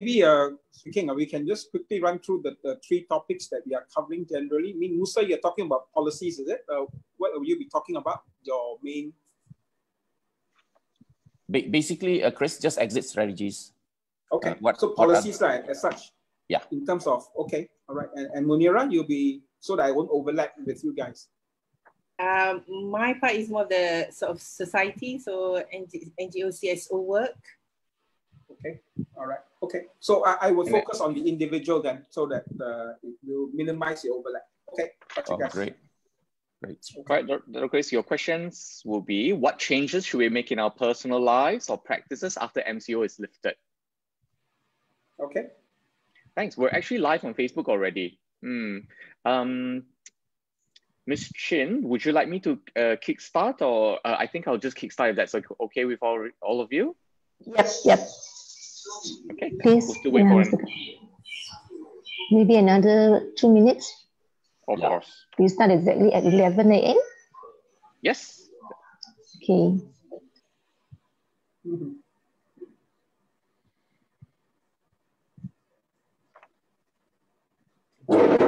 maybe uh, Swee Kheng, we can just quickly run through the, the three topics that we are covering generally. I mean, Musa, you're talking about policies, is it? Uh, what will you be talking about? Your main. Ba- basically, uh, Chris, just exit strategies. Okay. Uh, what, so policies, what right, as such. Yeah. In terms of okay, all right, and, and Munira, you'll be so that I won't overlap with you guys. Um, my part is more the sort of society, so NG, NGO CSO work. Okay, all right. Okay, so I, I will focus on the individual then, so that uh, it will minimize the overlap. Okay, oh, great. Great. Okay. Right, Dr. Chris, your questions will be, what changes should we make in our personal lives or practices after MCO is lifted? Okay. Thanks. We're actually live on Facebook already. Hmm. Um, Ms. Chin, would you like me to uh, kickstart or uh, I think I'll just kickstart if that's okay with all, all of you? Yes, yep. Okay. Please. We'll wait yeah, for Maybe another two minutes. Of yeah. course. We start exactly at 11 a.m.? Yes. Okay. Mm -hmm.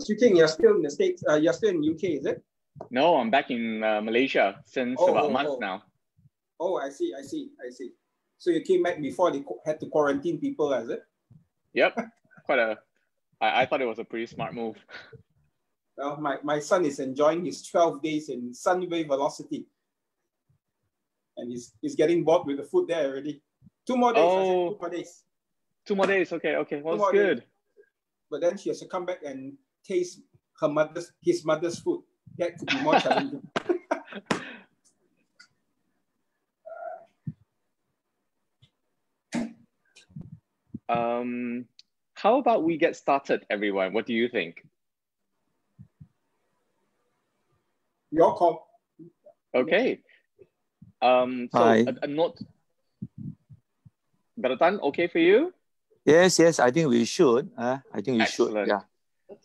Swee you're still in the States, uh, you're still in UK, is it? No, I'm back in uh, Malaysia since oh, about oh, a month oh. now. Oh, I see, I see, I see. So you came back before they had to quarantine people, is it? Yep, quite a. I, I thought it was a pretty smart move. Well, my, my son is enjoying his 12 days in Sunway Velocity. And he's, he's getting bored with the food there already. Two more days. Oh, two more days. Two more days. Okay, okay. Well, that's good. Days. But then she has to come back and taste her mother's his mother's food. That could be more challenging. um, how about we get started, everyone? What do you think? Your call. Okay. Um, so Hi. A, a note. Beratan, okay for you? Yes, yes, I think we should. Uh, I think we Excellent. should. Yeah.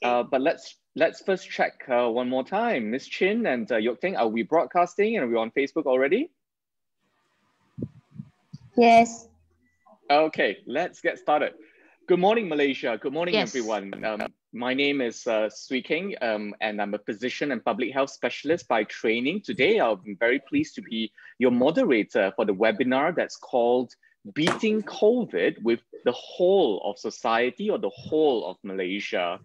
Uh, but let's let's first check uh, one more time. Miss Chin and uh, Yok Ting, are we broadcasting and are we on Facebook already? Yes. Okay, let's get started. Good morning, Malaysia. Good morning, yes. everyone. Um, my name is uh, Swee Kheng, um, and I'm a physician and public health specialist by training. Today, I'm very pleased to be your moderator for the webinar that's called Beating COVID with the whole of society or the whole of Malaysia.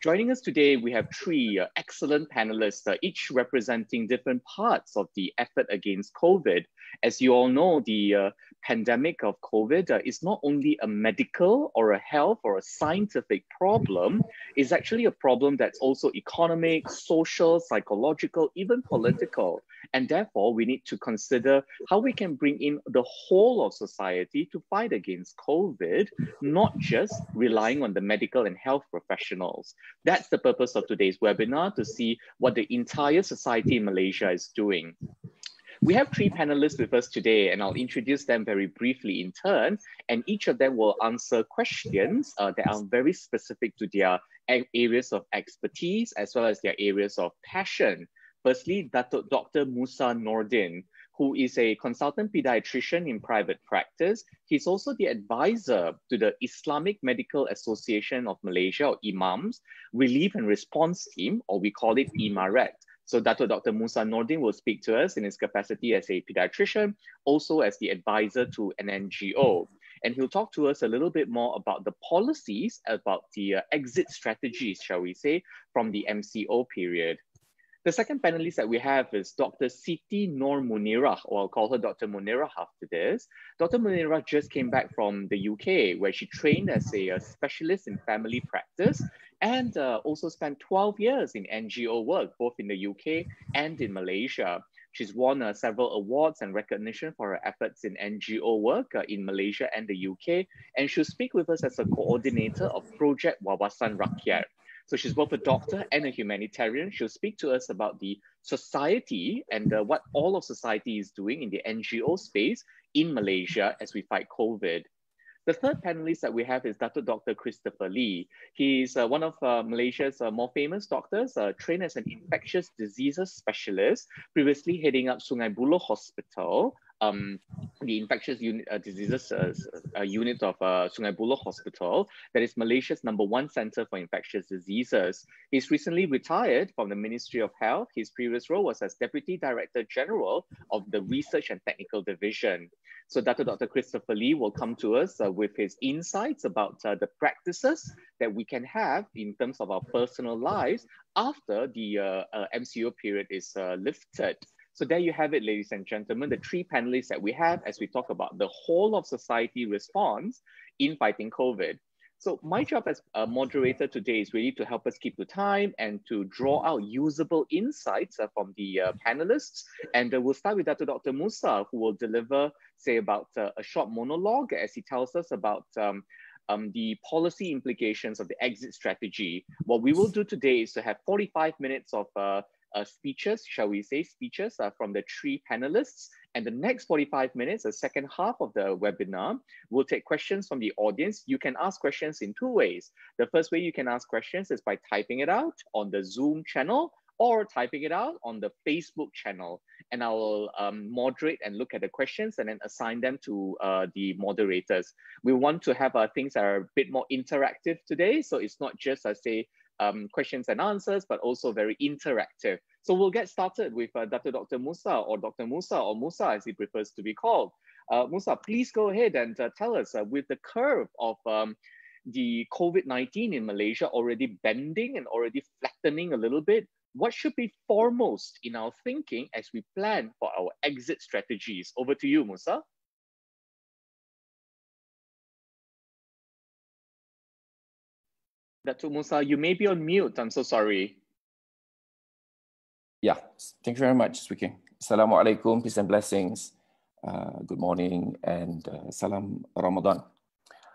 Joining us today, we have three uh, excellent panelists, uh, each representing different parts of the effort against COVID. As you all know, the uh, pandemic of COVID uh, is not only a medical or a health or a scientific problem, it's actually a problem that's also economic, social, psychological, even political. And therefore, we need to consider how we can bring in the whole of society to fight against COVID, not just relying on the medical and health professionals. That's the purpose of today's webinar to see what the entire society in Malaysia is doing. We have three panelists with us today, and I'll introduce them very briefly in turn, and each of them will answer questions uh, that are very specific to their areas of expertise as well as their areas of passion. Firstly, Dr. Musa Nordin, who is a consultant pediatrician in private practice. He's also the advisor to the Islamic Medical Association of Malaysia, or IMAM's, Relief and Response Team, or we call it IMARET. So Dr. Musa Nordin will speak to us in his capacity as a pediatrician, also as the advisor to an NGO. And he'll talk to us a little bit more about the policies, about the uh, exit strategies, shall we say, from the MCO period. The second panelist that we have is Dr. Siti Noor Munirah, or I'll call her Dr. Munirah after this. Dr. Munirah just came back from the UK, where she trained as a, a specialist in family practice and uh, also spent 12 years in NGO work, both in the UK and in Malaysia. She's won uh, several awards and recognition for her efforts in NGO work uh, in Malaysia and the UK, and she'll speak with us as a coordinator of Project Wawasan Rakyat. So she's both a doctor and a humanitarian. She'll speak to us about the society and uh, what all of society is doing in the NGO space in Malaysia as we fight COVID. The third panelist that we have is Dr. Dr. Christopher Lee. He's uh, one of uh, Malaysia's uh, more famous doctors, uh, trained as an infectious diseases specialist, previously heading up Sungai Buloh Hospital, um, the infectious unit, uh, diseases uh, unit of Sungai Buloh Hospital, that is Malaysia's number one center for infectious diseases. He's recently retired from the Ministry of Health. His previous role was as Deputy Director General of the Research and Technical Division. So Dr. Dr. Christopher Lee will come to us uh, with his insights about uh, the practices that we can have in terms of our personal lives after the uh, uh MCO period is uh, lifted. So there you have it, ladies and gentlemen, the three panelists that we have as we talk about the whole of society response in fighting COVID. So my job as a moderator today is really to help us keep the time and to draw out usable insights uh, from the uh, panelists. And uh, we'll start with Dr. Dr. Musa, who will deliver, say, about uh, a short monologue as he tells us about um, um, the policy implications of the exit strategy. What we will do today is to have 45 minutes of uh, uh, speeches, shall we say, speeches uh, from the three panelists. And the next 45 minutes, the second half of the webinar, we'll take questions from the audience. You can ask questions in two ways. The first way you can ask questions is by typing it out on the Zoom channel or typing it out on the Facebook channel. And I will um, moderate and look at the questions and then assign them to uh, the moderators. We want to have uh, things that are a bit more interactive today. So it's not just, I say, um, questions and answers, but also very interactive. So we'll get started with uh, Dr. Dr. Musa or Dr. Musa or Musa as he prefers to be called. Uh, Musa, please go ahead and uh, tell us uh, with the curve of um, the COVID-19 in Malaysia already bending and already flattening a little bit, what should be foremost in our thinking as we plan for our exit strategies? Over to you, Musa. Dr. Musa, you may be on mute. I'm so sorry. Yeah, thank you very much, Swee Kheng. Assalamualaikum, peace and blessings. Uh, good morning and uh, salam Ramadan.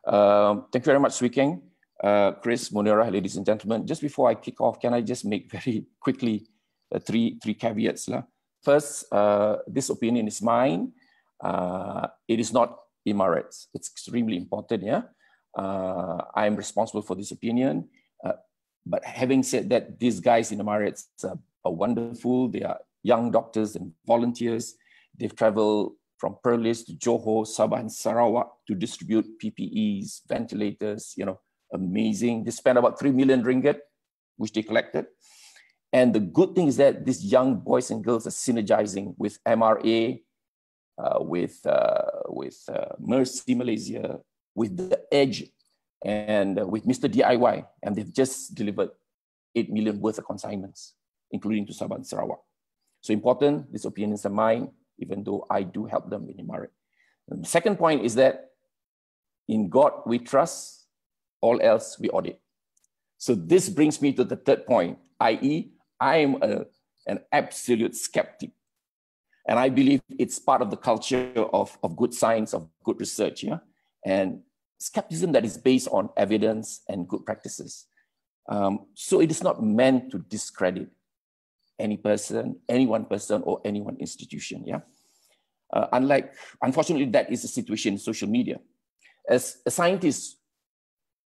Uh, thank you very much, Swee Kheng. Uh, Chris, Munirah, ladies and gentlemen. Just before I kick off, can I just make very quickly uh, three, three caveats? Lah. First, uh, this opinion is mine. it is not IMARET's. It's extremely important, yeah? Uh, I'm responsible for this opinion. Uh, but having said that, these guys in IMARET's are, are, wonderful. They are young doctors and volunteers. They've traveled from Perlis to Johor, Sabah, and Sarawak to distribute PPEs, ventilators, you know, amazing. They spent about 3 million ringgit, which they collected. And the good thing is that these young boys and girls are synergizing with MRA, uh, with, uh, with uh, Mercy Malaysia, with the edge and uh, with Mr. DIY, and they've just delivered 8 million worth of consignments, including to Sabah and Sarawak. So important, these opinions are mine, even though I do help them in IMARET. the second point is that in God we trust, all else we audit. So this brings me to the third point, i.e., I am a, an absolute skeptic. And I believe it's part of the culture of, of good science, of good research. Yeah? And skepticism that is based on evidence and good practices. Um, so it is not meant to discredit any person, any one person, or any one institution. Yeah. Uh, unlike, unfortunately, that is the situation in social media. As a scientist,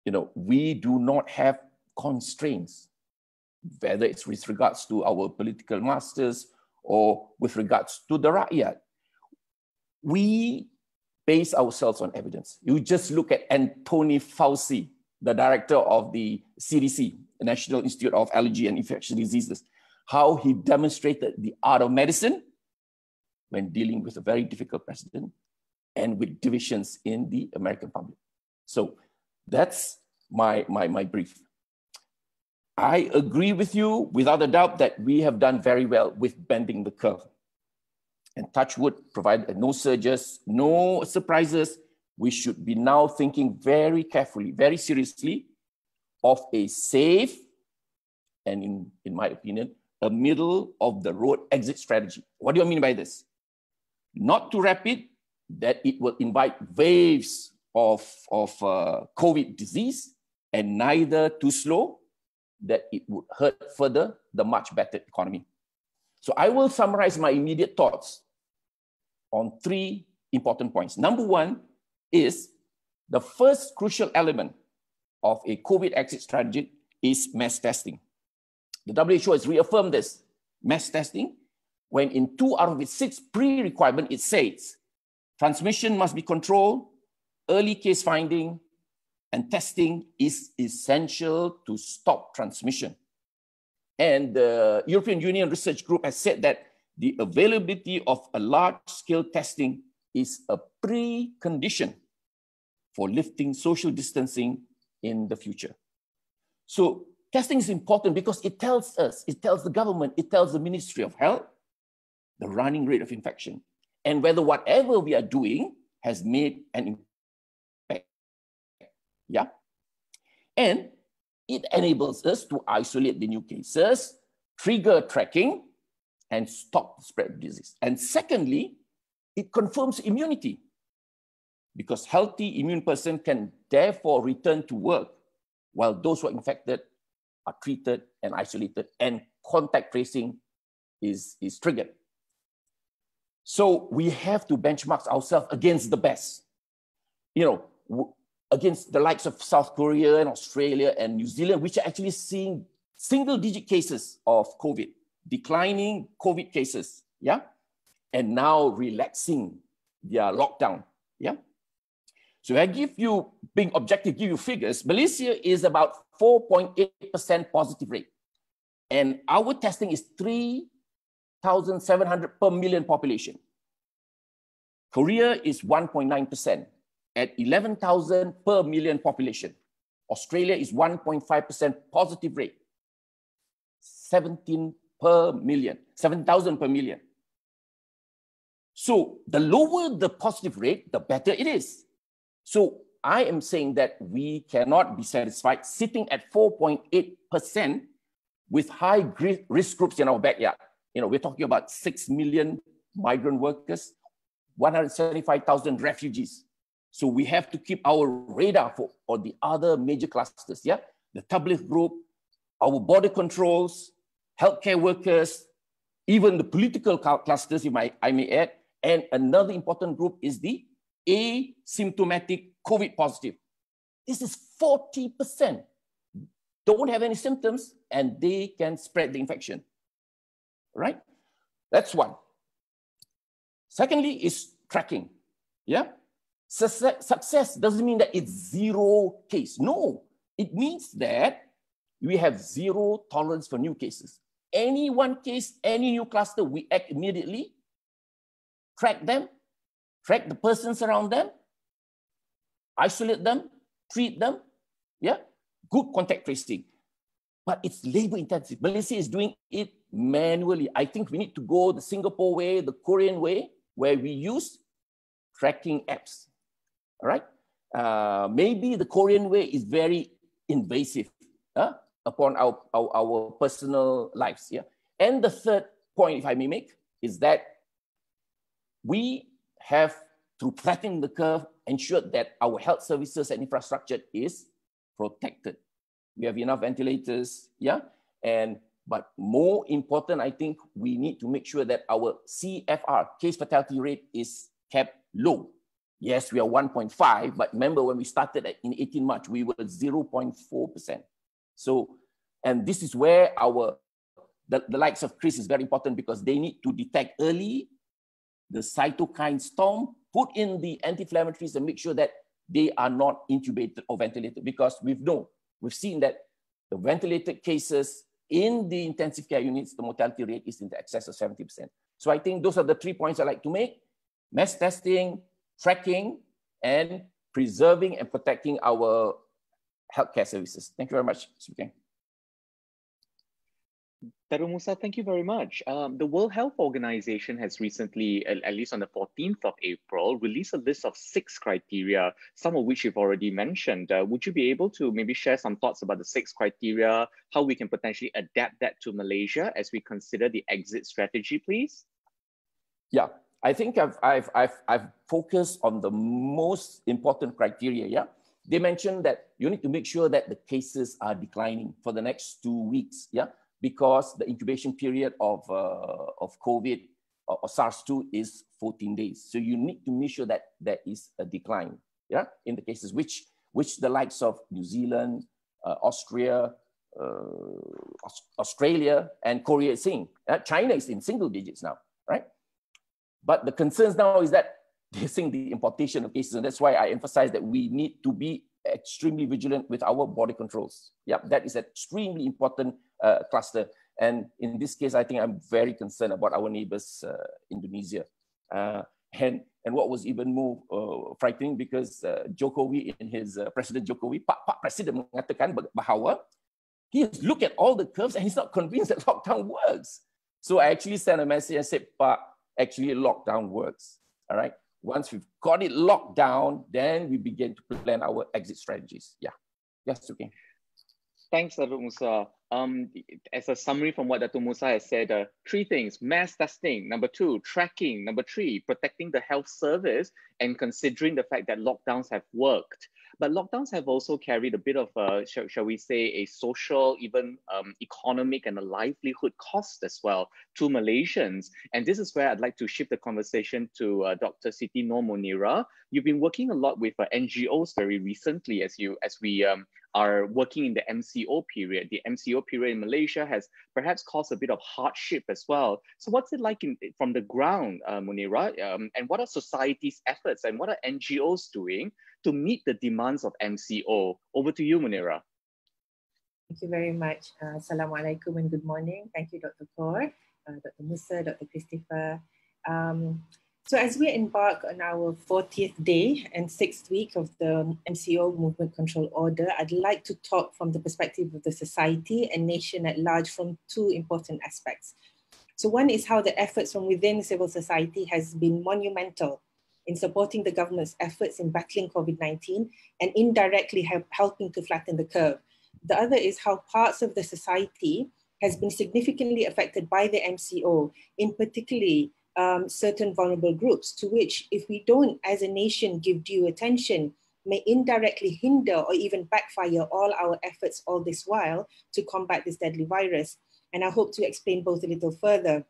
you know, we do not have constraints, whether it's with regards to our political masters or with regards to the rakyat. we base ourselves on evidence. You just look at Anthony Fauci, the director of the CDC, the National Institute of Allergy and Infectious Diseases, how he demonstrated the art of medicine when dealing with a very difficult president and with divisions in the American public. So that's my, my, my brief. I agree with you without a doubt that we have done very well with bending the curve. And Touchwood provided no surges, no surprises. We should be now thinking very carefully, very seriously of a safe and, in, in my opinion, a middle of the road exit strategy. What do I mean by this? Not too rapid, that it will invite waves of, of uh, COVID disease, and neither too slow, that it would hurt further the much better economy. So I will summarize my immediate thoughts on three important points. Number one is the first crucial element of a COVID exit strategy is mass testing. The WHO has reaffirmed this mass testing when in two out of its six pre-requirement, it says transmission must be controlled, early case finding, and testing is essential to stop transmission. And the European Union Research Group has said that the availability of a large-scale testing is a precondition for lifting social distancing in the future. So testing is important because it tells us, it tells the government, it tells the Ministry of Health the running rate of infection and whether whatever we are doing has made an impact. Yeah. And it enables us to isolate the new cases, trigger tracking, and stop the spread of disease. And secondly, it confirms immunity because healthy immune person can therefore return to work while those who are infected are treated and isolated and contact tracing is, is triggered. So we have to benchmark ourselves against the best. You know, against the likes of South Korea and Australia and New Zealand, which are actually seeing single digit cases of COVID, declining COVID cases, yeah? And now relaxing their lockdown, yeah? So I give you, being objective, give you figures. Malaysia is about 4.8% positive rate. And our testing is 3,700 per million population. Korea is 1.9% at 11,000 per million population. Australia is 1.5% positive rate, 17 per million, 7,000 per million. So the lower the positive rate, the better it is. So I am saying that we cannot be satisfied sitting at 4.8% with high risk groups in our backyard. You know, we're talking about 6 million migrant workers, 175,000 refugees. So we have to keep our radar for, for the other major clusters, yeah? The tabligh group, our border controls, healthcare workers, even the political clusters, you might, I may add, and another important group is the asymptomatic COVID positive. This is 40%. Don't have any symptoms and they can spread the infection, right? That's one. Secondly is tracking, yeah? Success, doesn't mean that it's zero case. No, it means that we have zero tolerance for new cases. Any one case, any new cluster, we act immediately, track them, track the persons around them, isolate them, treat them. Yeah, good contact tracing. But it's labor intensive. Malaysia is doing it manually. I think we need to go the Singapore way, the Korean way, where we use tracking apps. All right. Uh, maybe the Korean way is very invasive uh, upon our, our, our personal lives. Yeah. And the third point, if I may make, is that we have, through flattening the curve, ensured that our health services and infrastructure is protected. We have enough ventilators, yeah? And but more important, I think we need to make sure that our CFR, case fatality rate, is kept low. Yes, we are 1.5, but remember when we started in 18 March, we were 0.4%. So, and this is where our, the, the likes of Chris is very important because they need to detect early the cytokine storm, put in the anti-inflammatories and make sure that they are not intubated or ventilated because we've known, we've seen that the ventilated cases in the intensive care units, the mortality rate is in the excess of 70%. So I think those are the three points I like to make. Mass testing, tracking, and preserving and protecting our healthcare services. Thank you very much, Swee Kheng. Dato Musa, thank you very much. Um, the World Health Organization has recently, at, at, least on the 14th of April, released a list of six criteria, some of which you've already mentioned. Uh, would you be able to maybe share some thoughts about the six criteria, how we can potentially adapt that to Malaysia as we consider the exit strategy, please? Yeah, I think I've, I've, I've, I've focused on the most important criteria, yeah? They mentioned that you need to make sure that the cases are declining for the next two weeks, yeah? because the incubation period of, uh, of COVID or, or SARS-2 is 14 days. So you need to make sure that there is a decline yeah, in the cases, which, which the likes of New Zealand, uh, Austria, uh, Australia, and Korea is seeing. China is in single digits now, right? But the concerns now is that they're seeing the importation of cases, and that's why I emphasize that we need to be extremely vigilant with our border controls. Yeah, that is an extremely important uh, cluster. And in this case, I think I'm very concerned about our neighbors, uh, Indonesia. Uh, and, and what was even more uh, frightening because uh, Jokowi in his, uh, President Jokowi, Pak, President mengatakan bahawa he has looked at all the curves and he's not convinced that lockdown works. So I actually sent a message and said, Pak, actually lockdown works, all right? Once we've got it locked down, then we begin to plan our exit strategies. Yeah. Yes, okay. Thanks, Dato Musa. Um, as a summary from what Dato Musa has said, uh, three things, mass testing, number two, tracking, number three, protecting the health service and considering the fact that lockdowns have worked. But lockdowns have also carried a bit of, a, shall, shall we say, a social, even um, economic and a livelihood cost as well to Malaysians. And this is where I'd like to shift the conversation to uh, Dr. Siti Noor Munirah. You've been working a lot with uh, NGOs very recently as you as we um, are working in the MCO period. The MCO period in Malaysia has perhaps caused a bit of hardship as well. So what's it like in, from the ground, uh, Munirah? Um, and what are society's efforts and what are NGOs doing to meet the demands of MCO? Over to you, Munira. Thank you very much. Uh, Assalamualaikum and good morning. Thank you, Dr. Khor, uh, Dr. Musa, Dr. Christopher. Um, so as we embark on our 40th day and sixth week of the MCO movement control order, I'd like to talk from the perspective of the society and nation at large from two important aspects. So one is how the efforts from within civil society has been monumental in supporting the government's efforts in battling COVID-19 and indirectly help, helping to flatten the curve. The other is how parts of the society has been significantly affected by the MCO, in particularly um, certain vulnerable groups to which, if we don't as a nation give due attention, may indirectly hinder or even backfire all our efforts all this while to combat this deadly virus. And I hope to explain both a little further.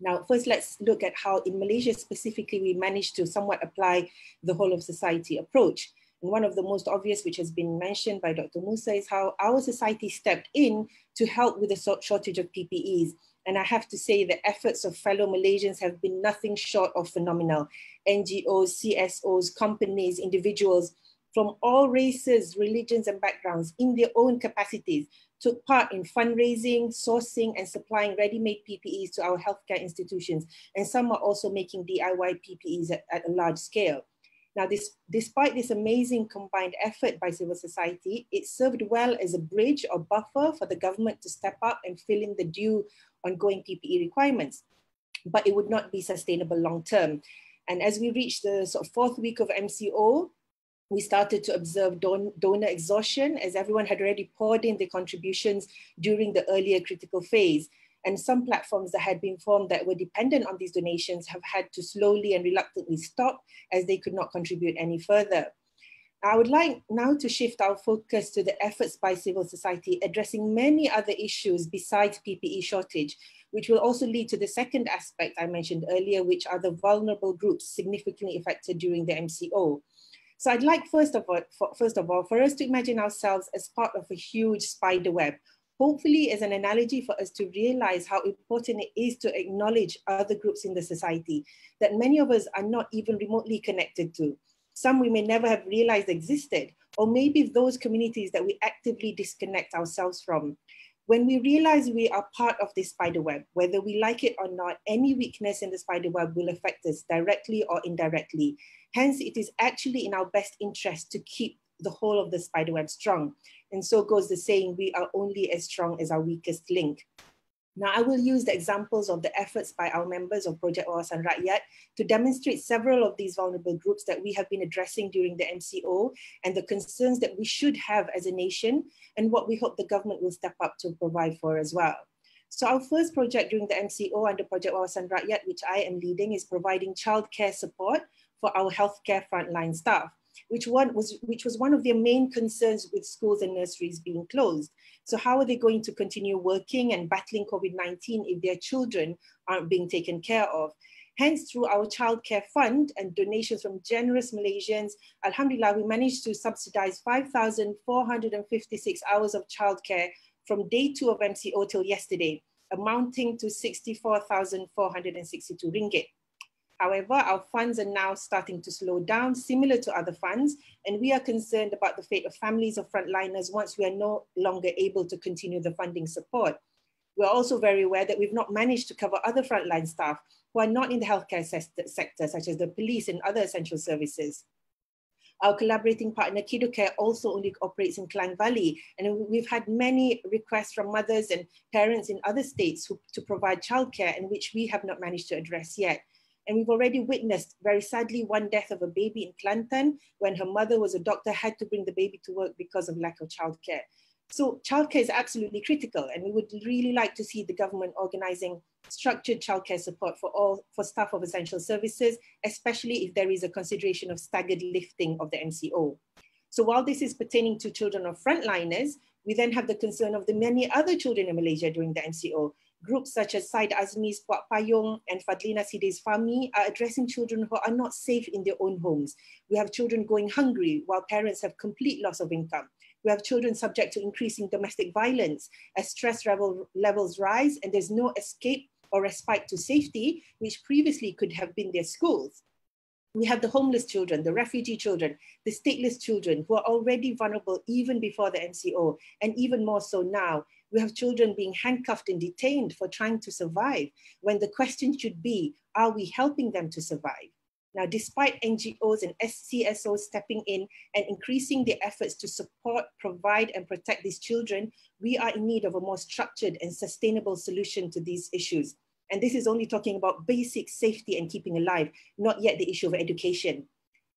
Now, first, let's look at how in Malaysia specifically, we managed to somewhat apply the whole of society approach. And one of the most obvious, which has been mentioned by Dr. Musa, is how our society stepped in to help with the shortage of PPEs. And I have to say the efforts of fellow Malaysians have been nothing short of phenomenal. NGOs, CSOs, companies, individuals from all races, religions, and backgrounds in their own capacities took part in fundraising, sourcing, and supplying ready-made PPEs to our healthcare institutions. And some are also making DIY PPEs at, at a large scale. Now, this, despite this amazing combined effort by civil society, it served well as a bridge or buffer for the government to step up and fill in the due ongoing PPE requirements, but it would not be sustainable long term. And as we reached the sort of fourth week of MCO, we started to observe don donor exhaustion as everyone had already poured in their contributions during the earlier critical phase. And some platforms that had been formed that were dependent on these donations have had to slowly and reluctantly stop as they could not contribute any further. I would like now to shift our focus to the efforts by civil society addressing many other issues besides PPE shortage, which will also lead to the second aspect I mentioned earlier, which are the vulnerable groups significantly affected during the MCO. So I'd like first of all, for, first of all, for us to imagine ourselves as part of a huge spider web hopefully as an analogy for us to realize how important it is to acknowledge other groups in the society that many of us are not even remotely connected to. Some we may never have realized existed, or maybe those communities that we actively disconnect ourselves from. When we realize we are part of this spider web, whether we like it or not, any weakness in the spider web will affect us directly or indirectly. Hence, it is actually in our best interest to keep the whole of the spider web strong. And so goes the saying, we are only as strong as our weakest link. Now, I will use the examples of the efforts by our members of Project Wawasan Rakyat to demonstrate several of these vulnerable groups that we have been addressing during the MCO and the concerns that we should have as a nation and what we hope the government will step up to provide for as well. So our first project during the MCO under Project Wawasan Rakyat, which I am leading, is providing childcare support for our healthcare frontline staff which one was which was one of their main concerns with schools and nurseries being closed. So how are they going to continue working and battling COVID-19 if their children aren't being taken care of? Hence, through our childcare fund and donations from generous Malaysians, Alhamdulillah, we managed to subsidize 5,456 hours of childcare from day two of MCO till yesterday, amounting to 64,462 ringgit. However, our funds are now starting to slow down, similar to other funds, and we are concerned about the fate of families of frontliners once we are no longer able to continue the funding support. We're also very aware that we've not managed to cover other frontline staff who are not in the healthcare sector, such as the police and other essential services. Our collaborating partner, Kiddocare, also only operates in Klang Valley. And we've had many requests from mothers and parents in other states who, to provide childcare, and which we have not managed to address yet. And we've already witnessed, very sadly, one death of a baby in Kelantan when her mother was a doctor, had to bring the baby to work because of lack of childcare. So childcare is absolutely critical, and we would really like to see the government organizing structured childcare support for all for staff of essential services, especially if there is a consideration of staggered lifting of the MCO. So while this is pertaining to children of frontliners, we then have the concern of the many other children in Malaysia during the MCO Groups such as Syed Azmi's Puak Payung and Fadlina Sidek's Fami are addressing children who are not safe in their own homes. We have children going hungry while parents have complete loss of income. We have children subject to increasing domestic violence as stress level, levels rise and there's no escape or respite to safety, which previously could have been their schools. We have the homeless children, the refugee children, the stateless children who are already vulnerable even before the MCO, and even more so now, we have children being handcuffed and detained for trying to survive, when the question should be, are we helping them to survive? Now, despite NGOs and CSOs stepping in and increasing their efforts to support, provide, and protect these children, we are in need of a more structured and sustainable solution to these issues. And this is only talking about basic safety and keeping alive, not yet the issue of education.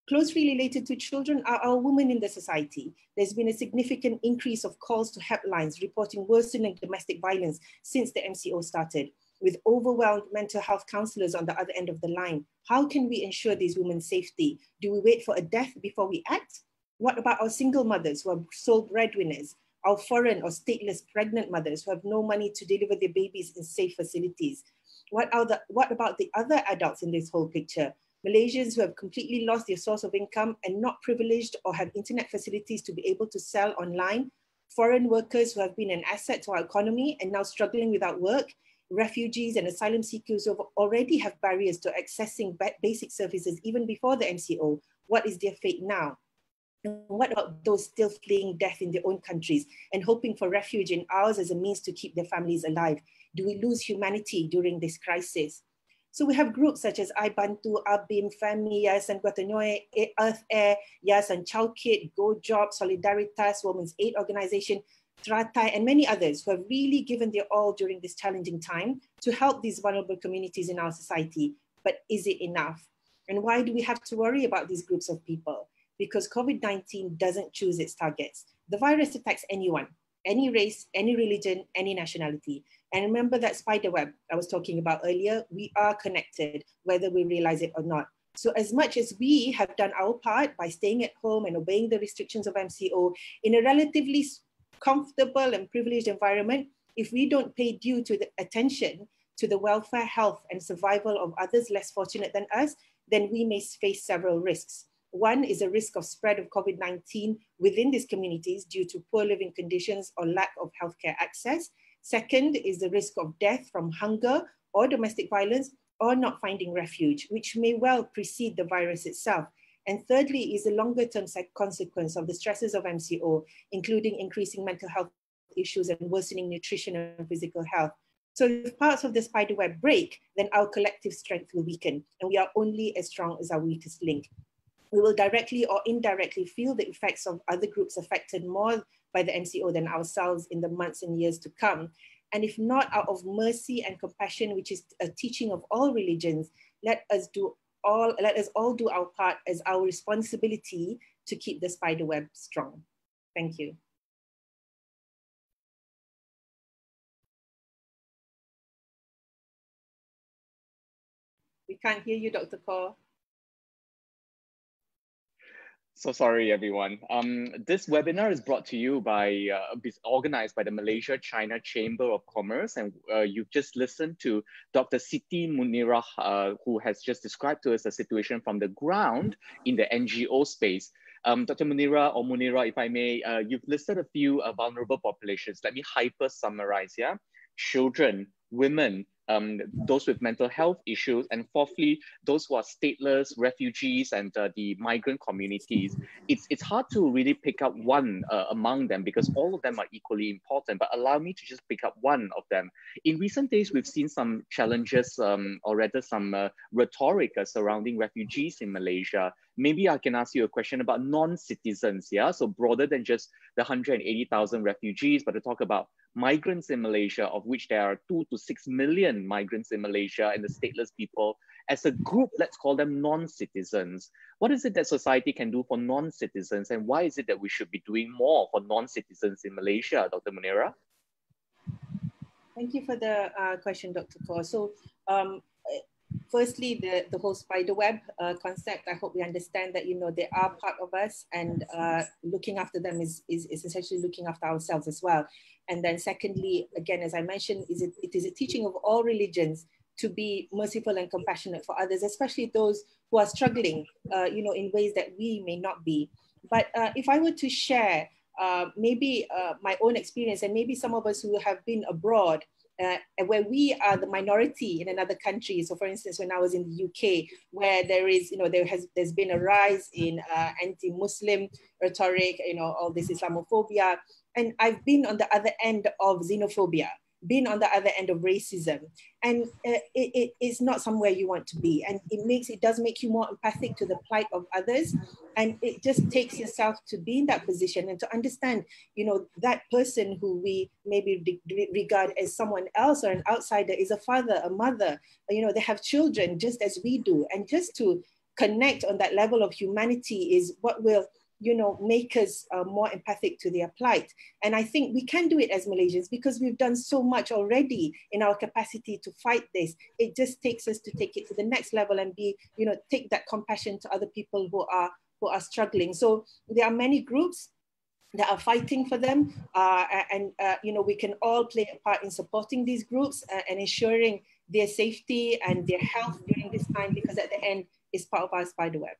Closely related to children are our women in the society. There's been a significant increase of calls to helplines reporting worsening domestic violence since the MCO started, with overwhelmed mental health counselors on the other end of the line. How can we ensure these women's safety? Do we wait for a death before we act? What about our single mothers who are sole breadwinners? Our foreign or stateless pregnant mothers who have no money to deliver their babies in safe facilities? What, the, what about the other adults in this whole picture? Malaysians who have completely lost their source of income and not privileged or have internet facilities to be able to sell online, foreign workers who have been an asset to our economy and now struggling without work, refugees and asylum seekers who already have barriers to accessing basic services even before the MCO. What is their fate now? And what about those still fleeing death in their own countries and hoping for refuge in ours as a means to keep their families alive? Do we lose humanity during this crisis? So we have groups such as iBantu, ABIM, FAMI, Yayasan Guatanyoe, Earth Air, Yayasan Chowkit, Go Job, Solidaritas, Women's Aid Organization, Tratai, and many others who have really given their all during this challenging time to help these vulnerable communities in our society. But is it enough? And why do we have to worry about these groups of people? Because COVID-19 doesn't choose its targets. The virus attacks anyone, any race, any religion, any nationality. And remember that spider web I was talking about earlier, we are connected, whether we realize it or not. So as much as we have done our part by staying at home and obeying the restrictions of MCO in a relatively comfortable and privileged environment, if we don't pay due to the attention to the welfare, health, and survival of others less fortunate than us, then we may face several risks. One is a risk of spread of COVID-19 within these communities due to poor living conditions or lack of healthcare access. Second is the risk of death from hunger or domestic violence or not finding refuge, which may well precede the virus itself. And thirdly is the longer term consequence of the stresses of MCO, including increasing mental health issues and worsening nutrition and physical health. So if parts of the spider web break, then our collective strength will weaken and we are only as strong as our weakest link. We will directly or indirectly feel the effects of other groups affected more by the MCO than ourselves in the months and years to come. And if not out of mercy and compassion, which is a teaching of all religions, let us do all, let us all do our part as our responsibility to keep the spider web strong. Thank you. We can't hear you, Dr. Khor. So sorry, everyone. Um, this webinar is brought to you by, uh, organized by the Malaysia China Chamber of Commerce. And uh, you've just listened to Dr. Siti Munirah, uh, who has just described to us the situation from the ground in the NGO space. Um, Dr. Munira or Munira, if I may, uh, you've listed a few uh, vulnerable populations. Let me hyper summarize, yeah? Children, women, um, those with mental health issues, and fourthly, those who are stateless, refugees, and uh, the migrant communities. It's, it's hard to really pick up one uh, among them because all of them are equally important, but allow me to just pick up one of them. In recent days, we've seen some challenges, um, or rather some uh, rhetoric uh, surrounding refugees in Malaysia. Maybe I can ask you a question about non-citizens, yeah? So broader than just the 180,000 refugees, but to talk about migrants in Malaysia, of which there are two to six million migrants in Malaysia and the stateless people. As a group, let's call them non-citizens. What is it that society can do for non-citizens and why is it that we should be doing more for non-citizens in Malaysia, Dr. Munira? Thank you for the uh, question, Dr. Khor. So um, firstly, the, the whole spider web uh, concept, I hope we understand that, you know, they are part of us and uh, looking after them is, is, is essentially looking after ourselves as well. And then secondly, again, as I mentioned, is it, it is a teaching of all religions to be merciful and compassionate for others, especially those who are struggling, uh, you know, in ways that we may not be. But uh, if I were to share uh, maybe uh, my own experience and maybe some of us who have been abroad, uh, where we are the minority in another country. So, for instance, when I was in the UK, where there is, you know, there has there's been a rise in uh, anti-Muslim rhetoric, you know, all this Islamophobia, and I've been on the other end of xenophobia, been on the other end of racism, and uh, it, it is not somewhere you want to be. And it makes it does make you more empathic to the plight of others, and it just takes yourself to be in that position and to understand, you know, that person who we maybe regard as someone else or an outsider is a father, a mother. You know, they have children just as we do, and just to connect on that level of humanity is what will you know, make us uh, more empathic to their plight. And I think we can do it as Malaysians because we've done so much already in our capacity to fight this. It just takes us to take it to the next level and be, you know, take that compassion to other people who are who are struggling. So there are many groups that are fighting for them, uh, and uh, you know, we can all play a part in supporting these groups uh, and ensuring their safety and their health during this time because at the end, it's part of our spider web.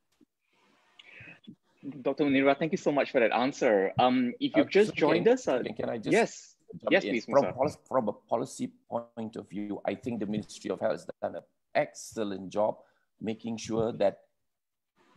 Dr. Munira, thank you so much for that answer. Um, if you've uh, just joined us, uh, can I just yes, yes, please, from, policy, from a policy point of view, I think the Ministry of Health has done an excellent job making sure that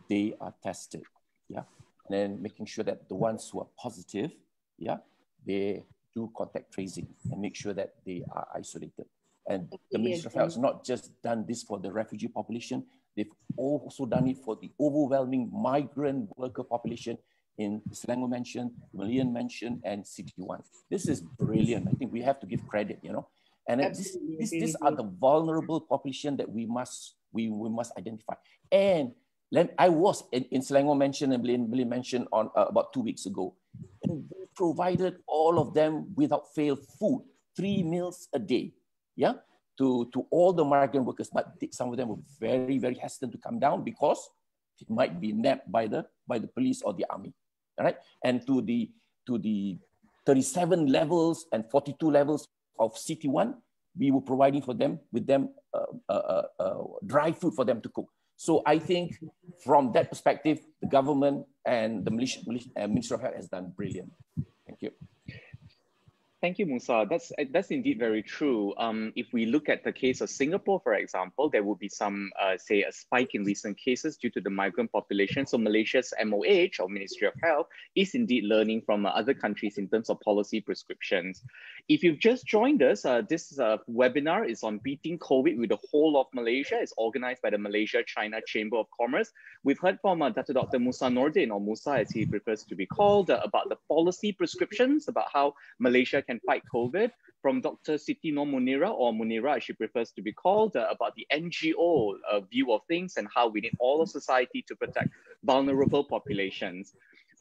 they are tested, yeah, and then making sure that the ones who are positive, yeah, they do contact tracing and make sure that they are isolated. And the Ministry of Health has not just done this for the refugee population, They've also done it for the overwhelming migrant worker population in Selangor Mansion, Malayan Mansion, and CT1. This is brilliant. I think we have to give credit, you know. And this, this, these are the vulnerable population that we must we, we must identify. And I was in, in Selangor Mansion and Malayan Mansion on uh, about two weeks ago. And we provided all of them without fail food, three meals a day. Yeah to, to all the migrant workers, but some of them were very, very hesitant to come down because it might be nabbed by the, by the police or the army, all right? And to the, to the 37 levels and 42 levels of CT1, we were providing for them with them uh, uh, uh, uh, dry food for them to cook. So I think from that perspective, the government and the Malaysia, Malaysia, uh, Ministry of Health has done brilliant. Thank you. Thank you, Musa. That's that's indeed very true. Um, if we look at the case of Singapore, for example, there will be some, uh, say, a spike in recent cases due to the migrant population. So Malaysia's MOH, or Ministry of Health, is indeed learning from uh, other countries in terms of policy prescriptions. If you've just joined us, uh, this uh, webinar is on beating COVID with the whole of Malaysia. It's organized by the Malaysia-China Chamber of Commerce. We've heard from uh, Dr. Dr. Musa Nordin, or Musa as he prefers to be called, uh, about the policy prescriptions, about how Malaysia can fight COVID from Dr. Siti Noor Munirah, or Munirah as she prefers to be called, uh, about the NGO uh, view of things and how we need all of society to protect vulnerable populations.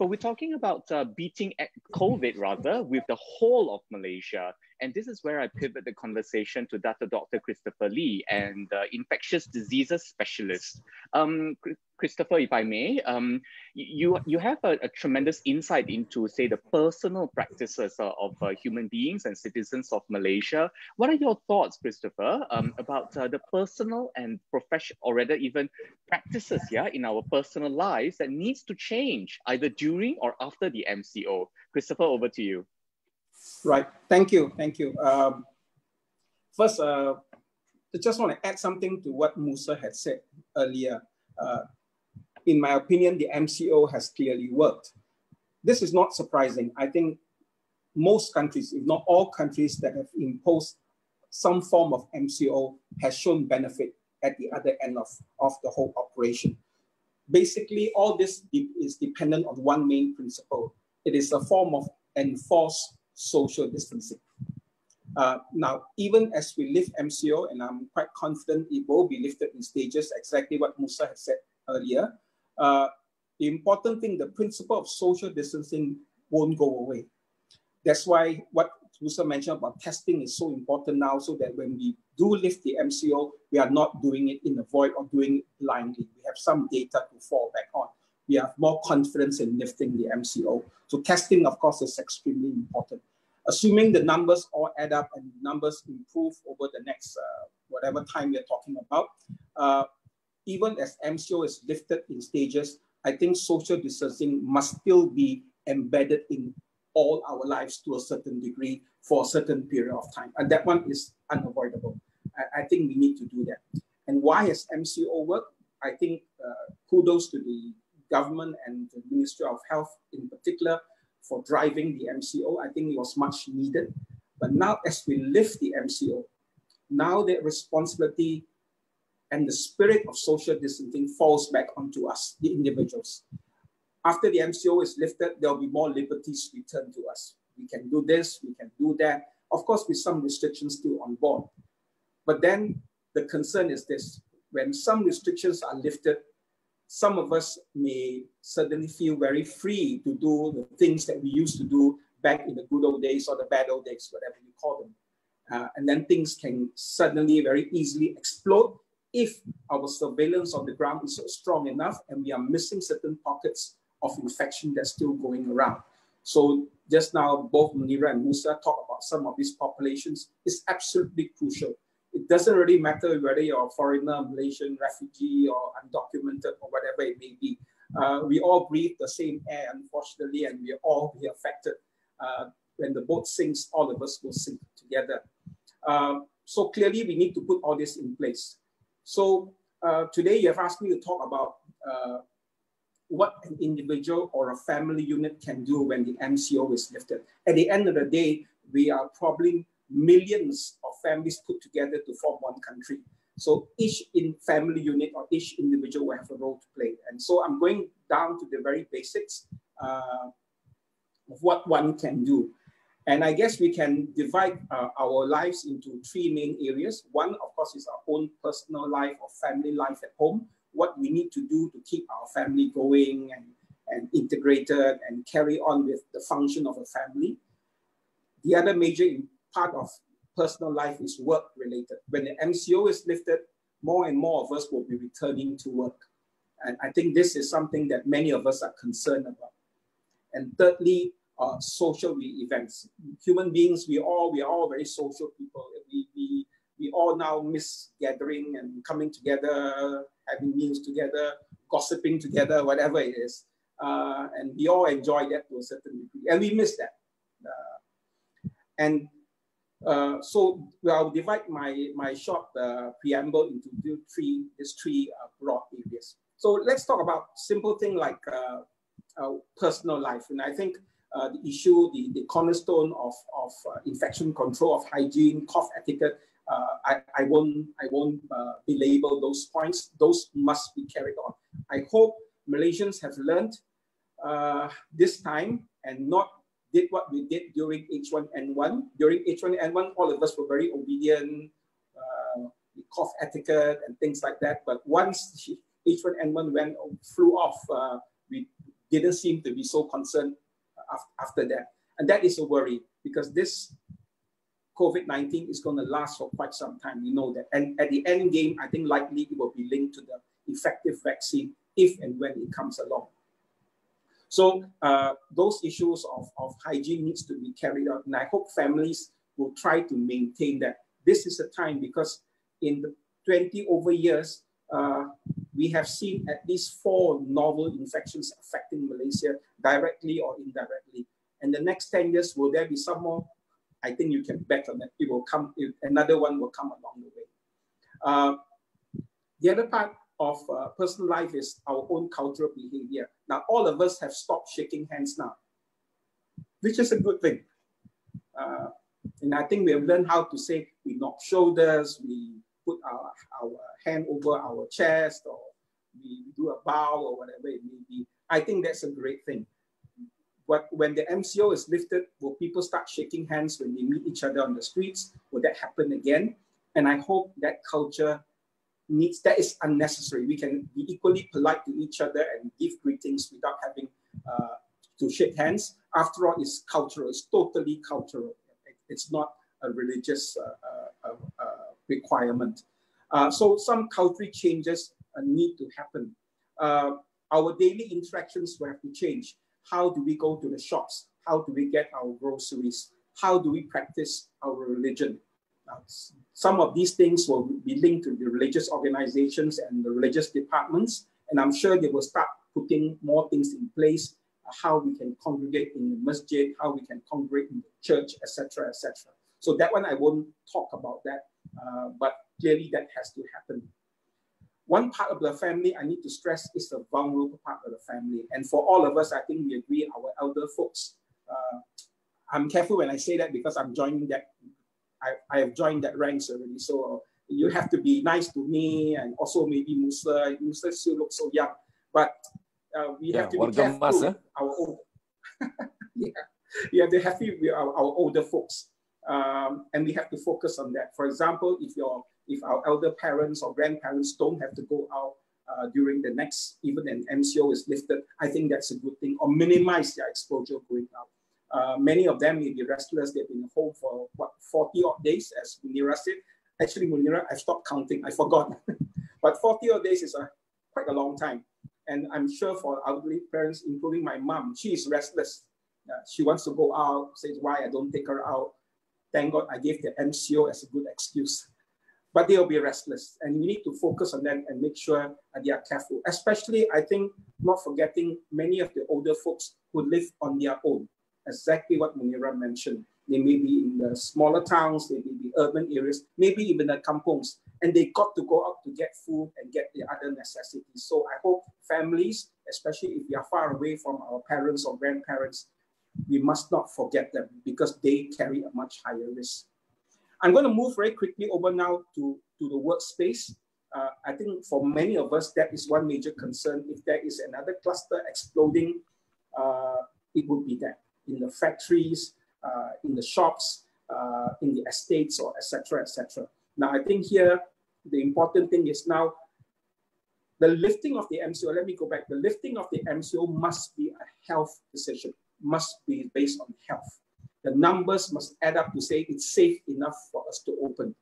So we're talking about uh, beating COVID rather with the whole of Malaysia. And this is where I pivot the conversation to Dr. Dr. Christopher Lee and uh, infectious diseases specialist. Um, Christopher, if I may, um, you, you have a, a, tremendous insight into, say, the personal practices uh, of uh, human beings and citizens of Malaysia. What are your thoughts, Christopher, um, about uh, the personal and professional, or rather even practices yeah, in our personal lives that needs to change either during or after the MCO? Christopher, over to you. Right. Thank you. Thank you. Um, first, uh, I just want to add something to what Musa had said earlier. Uh, in my opinion, the MCO has clearly worked. This is not surprising. I think most countries, if not all countries that have imposed some form of MCO has shown benefit at the other end of, of the whole operation. Basically, all this is dependent on one main principle. It is a form of enforced social distancing. Uh, now, even as we lift MCO, and I'm quite confident it will be lifted in stages, exactly what Musa has said earlier, uh, the important thing, the principle of social distancing won't go away. That's why what Musa mentioned about testing is so important now, so that when we do lift the MCO, we are not doing it in the void or doing it blindly. We have some data to fall back on. We have more confidence in lifting the MCO. So testing, of course, is extremely important. Assuming the numbers all add up and numbers improve over the next uh, whatever time we're talking about, uh, even as MCO is lifted in stages, I think social distancing must still be embedded in all our lives to a certain degree for a certain period of time. And that one is unavoidable. I, I think we need to do that. And why has MCO worked? I think uh, kudos to the government and the Ministry of Health in particular for driving the MCO. I think it was much needed. But now as we lift the MCO, now the responsibility and the spirit of social distancing falls back onto us, the individuals. After the MCO is lifted, there'll be more liberties returned to us. We can do this, we can do that. Of course, with some restrictions still on board. But then the concern is this, when some restrictions are lifted, some of us may suddenly feel very free to do the things that we used to do back in the good old days or the bad old days, whatever you call them. Uh, and then things can suddenly very easily explode if our surveillance on the ground is strong enough and we are missing certain pockets of infection that's still going around. So just now, both Munirah and Musa talk about some of these populations is absolutely crucial. It doesn't really matter whether you're a foreigner, Malaysian refugee, or undocumented, or whatever it may be. Uh, we all breathe the same air, unfortunately, and we all be affected. Uh, when the boat sinks, all of us will sink together. Uh, so clearly, we need to put all this in place. So uh, today you have asked me to talk about uh, what an individual or a family unit can do when the MCO is lifted. At the end of the day, we are probably millions of families put together to form one country. So each in family unit or each individual will have a role to play. And so I'm going down to the very basics uh, of what one can do. And I guess we can divide uh, our lives into three main areas. One, of course, is our own personal life or family life at home, what we need to do to keep our family going and, and integrated and carry on with the function of a family. The other major part of personal life is work related. When the MCO is lifted, more and more of us will be returning to work. And I think this is something that many of us are concerned about. And thirdly, uh, social events. Human beings, we all we are all very social people. We, we, we all now miss gathering and coming together, having meals together, gossiping together, whatever it is. Uh, and we all enjoy that to a certain degree, and we miss that. Uh, and uh, so I'll divide my, my short uh, preamble into three, these three uh, broad areas. So let's talk about simple thing like uh, personal life. And I think uh, the issue, the, the cornerstone of, of uh, infection control, of hygiene, cough etiquette, I, I won't, I won't belabel those points. Those must be carried on. I hope Malaysians have learned this time and not did what we did during H1N1. During H1N1, all of us were very obedient, uh, cough etiquette and things like that. But once H1N1 went flew off, uh, we didn't seem to be so concerned after that. And that is a worry because this COVID-19 is going to last for quite some time. We know that. And at the end game, I think likely it will be linked to the effective vaccine if and when it comes along. So uh, those issues of, of hygiene needs to be carried out. And I hope families will try to maintain that. This is a time because in the 20 over years, uh, we have seen at least four novel infections affecting Malaysia directly or indirectly. And the next 10 years, will there be some more? I think you can bet on that. It will come, another one will come along the way. Uh, the other part of uh, personal life is our own cultural behavior. Now, all of us have stopped shaking hands now, which is a good thing. Uh, and I think we have learned how to say we knock shoulders, we put our, our hand over our chest, or we do a bow, or whatever it may be. I think that's a great thing. But when the MCO is lifted, will people start shaking hands when they meet each other on the streets? Will that happen again? And I hope that culture needs that is unnecessary. We can be equally polite to each other and give greetings without having uh, to shake hands. After all, it's cultural. It's totally cultural. It's not a religious uh, uh, uh requirement. Uh, so some cultural changes uh, need to happen. our daily interactions will have to change. How do we go to the shops? How do we get our groceries? How do we practice our religion? Some of these things will be linked to the religious organizations and the religious departments. And I'm sure they will start putting more things in place, uh, how we can congregate in the masjid, how we can congregate in the church, etc., etc. So that one I won't talk about that, uh, but clearly that has to happen. One part of the family I need to stress is the vulnerable part of the family. And for all of us, I think we agree, our elder folks. Uh, I'm careful when I say that because I'm joining that I, I have joined that ranks already. So you have to be nice to me and also maybe Musa. Musa still looks so young, but uh, we yeah, have to be careful. Mas, eh? Our old, yeah, we have to have with our, our older folks, um, and we have to focus on that. For example, if your if our elder parents or grandparents don't have to go out uh, during the next, even an MCO is lifted, I think that's a good thing, or minimize their exposure going out. Uh, many of them may be restless. They've been home for what 40 odd days, as Munira said. Actually, Munira, I stopped counting. I forgot. but 40 odd days is a, quite a long time. And I'm sure for elderly parents, including my mom, she is restless. Uh, she wants to go out, says why I don't take her out. Thank God I gave the MCO as a good excuse. But they'll be restless. And we need to focus on them and make sure that they are careful. Especially, I think, not forgetting many of the older folks who live on their own exactly what Munira mentioned. They may be in the smaller towns, they may be urban areas, maybe even the kampungs, and they got to go out to get food and get the other necessities. So I hope families, especially if we are far away from our parents or grandparents, we must not forget them because they carry a much higher risk. I'm going to move very quickly over now to, to the workspace. Uh, I think for many of us, that is one major concern. If there is another cluster exploding, uh, it would be that in the factories, uh, in the shops, uh, in the estates, or etc. etc. Now, I think here the important thing is now the lifting of the MCO. Let me go back. The lifting of the MCO must be a health decision, must be based on health. The numbers must add up to say it's safe enough for us to open.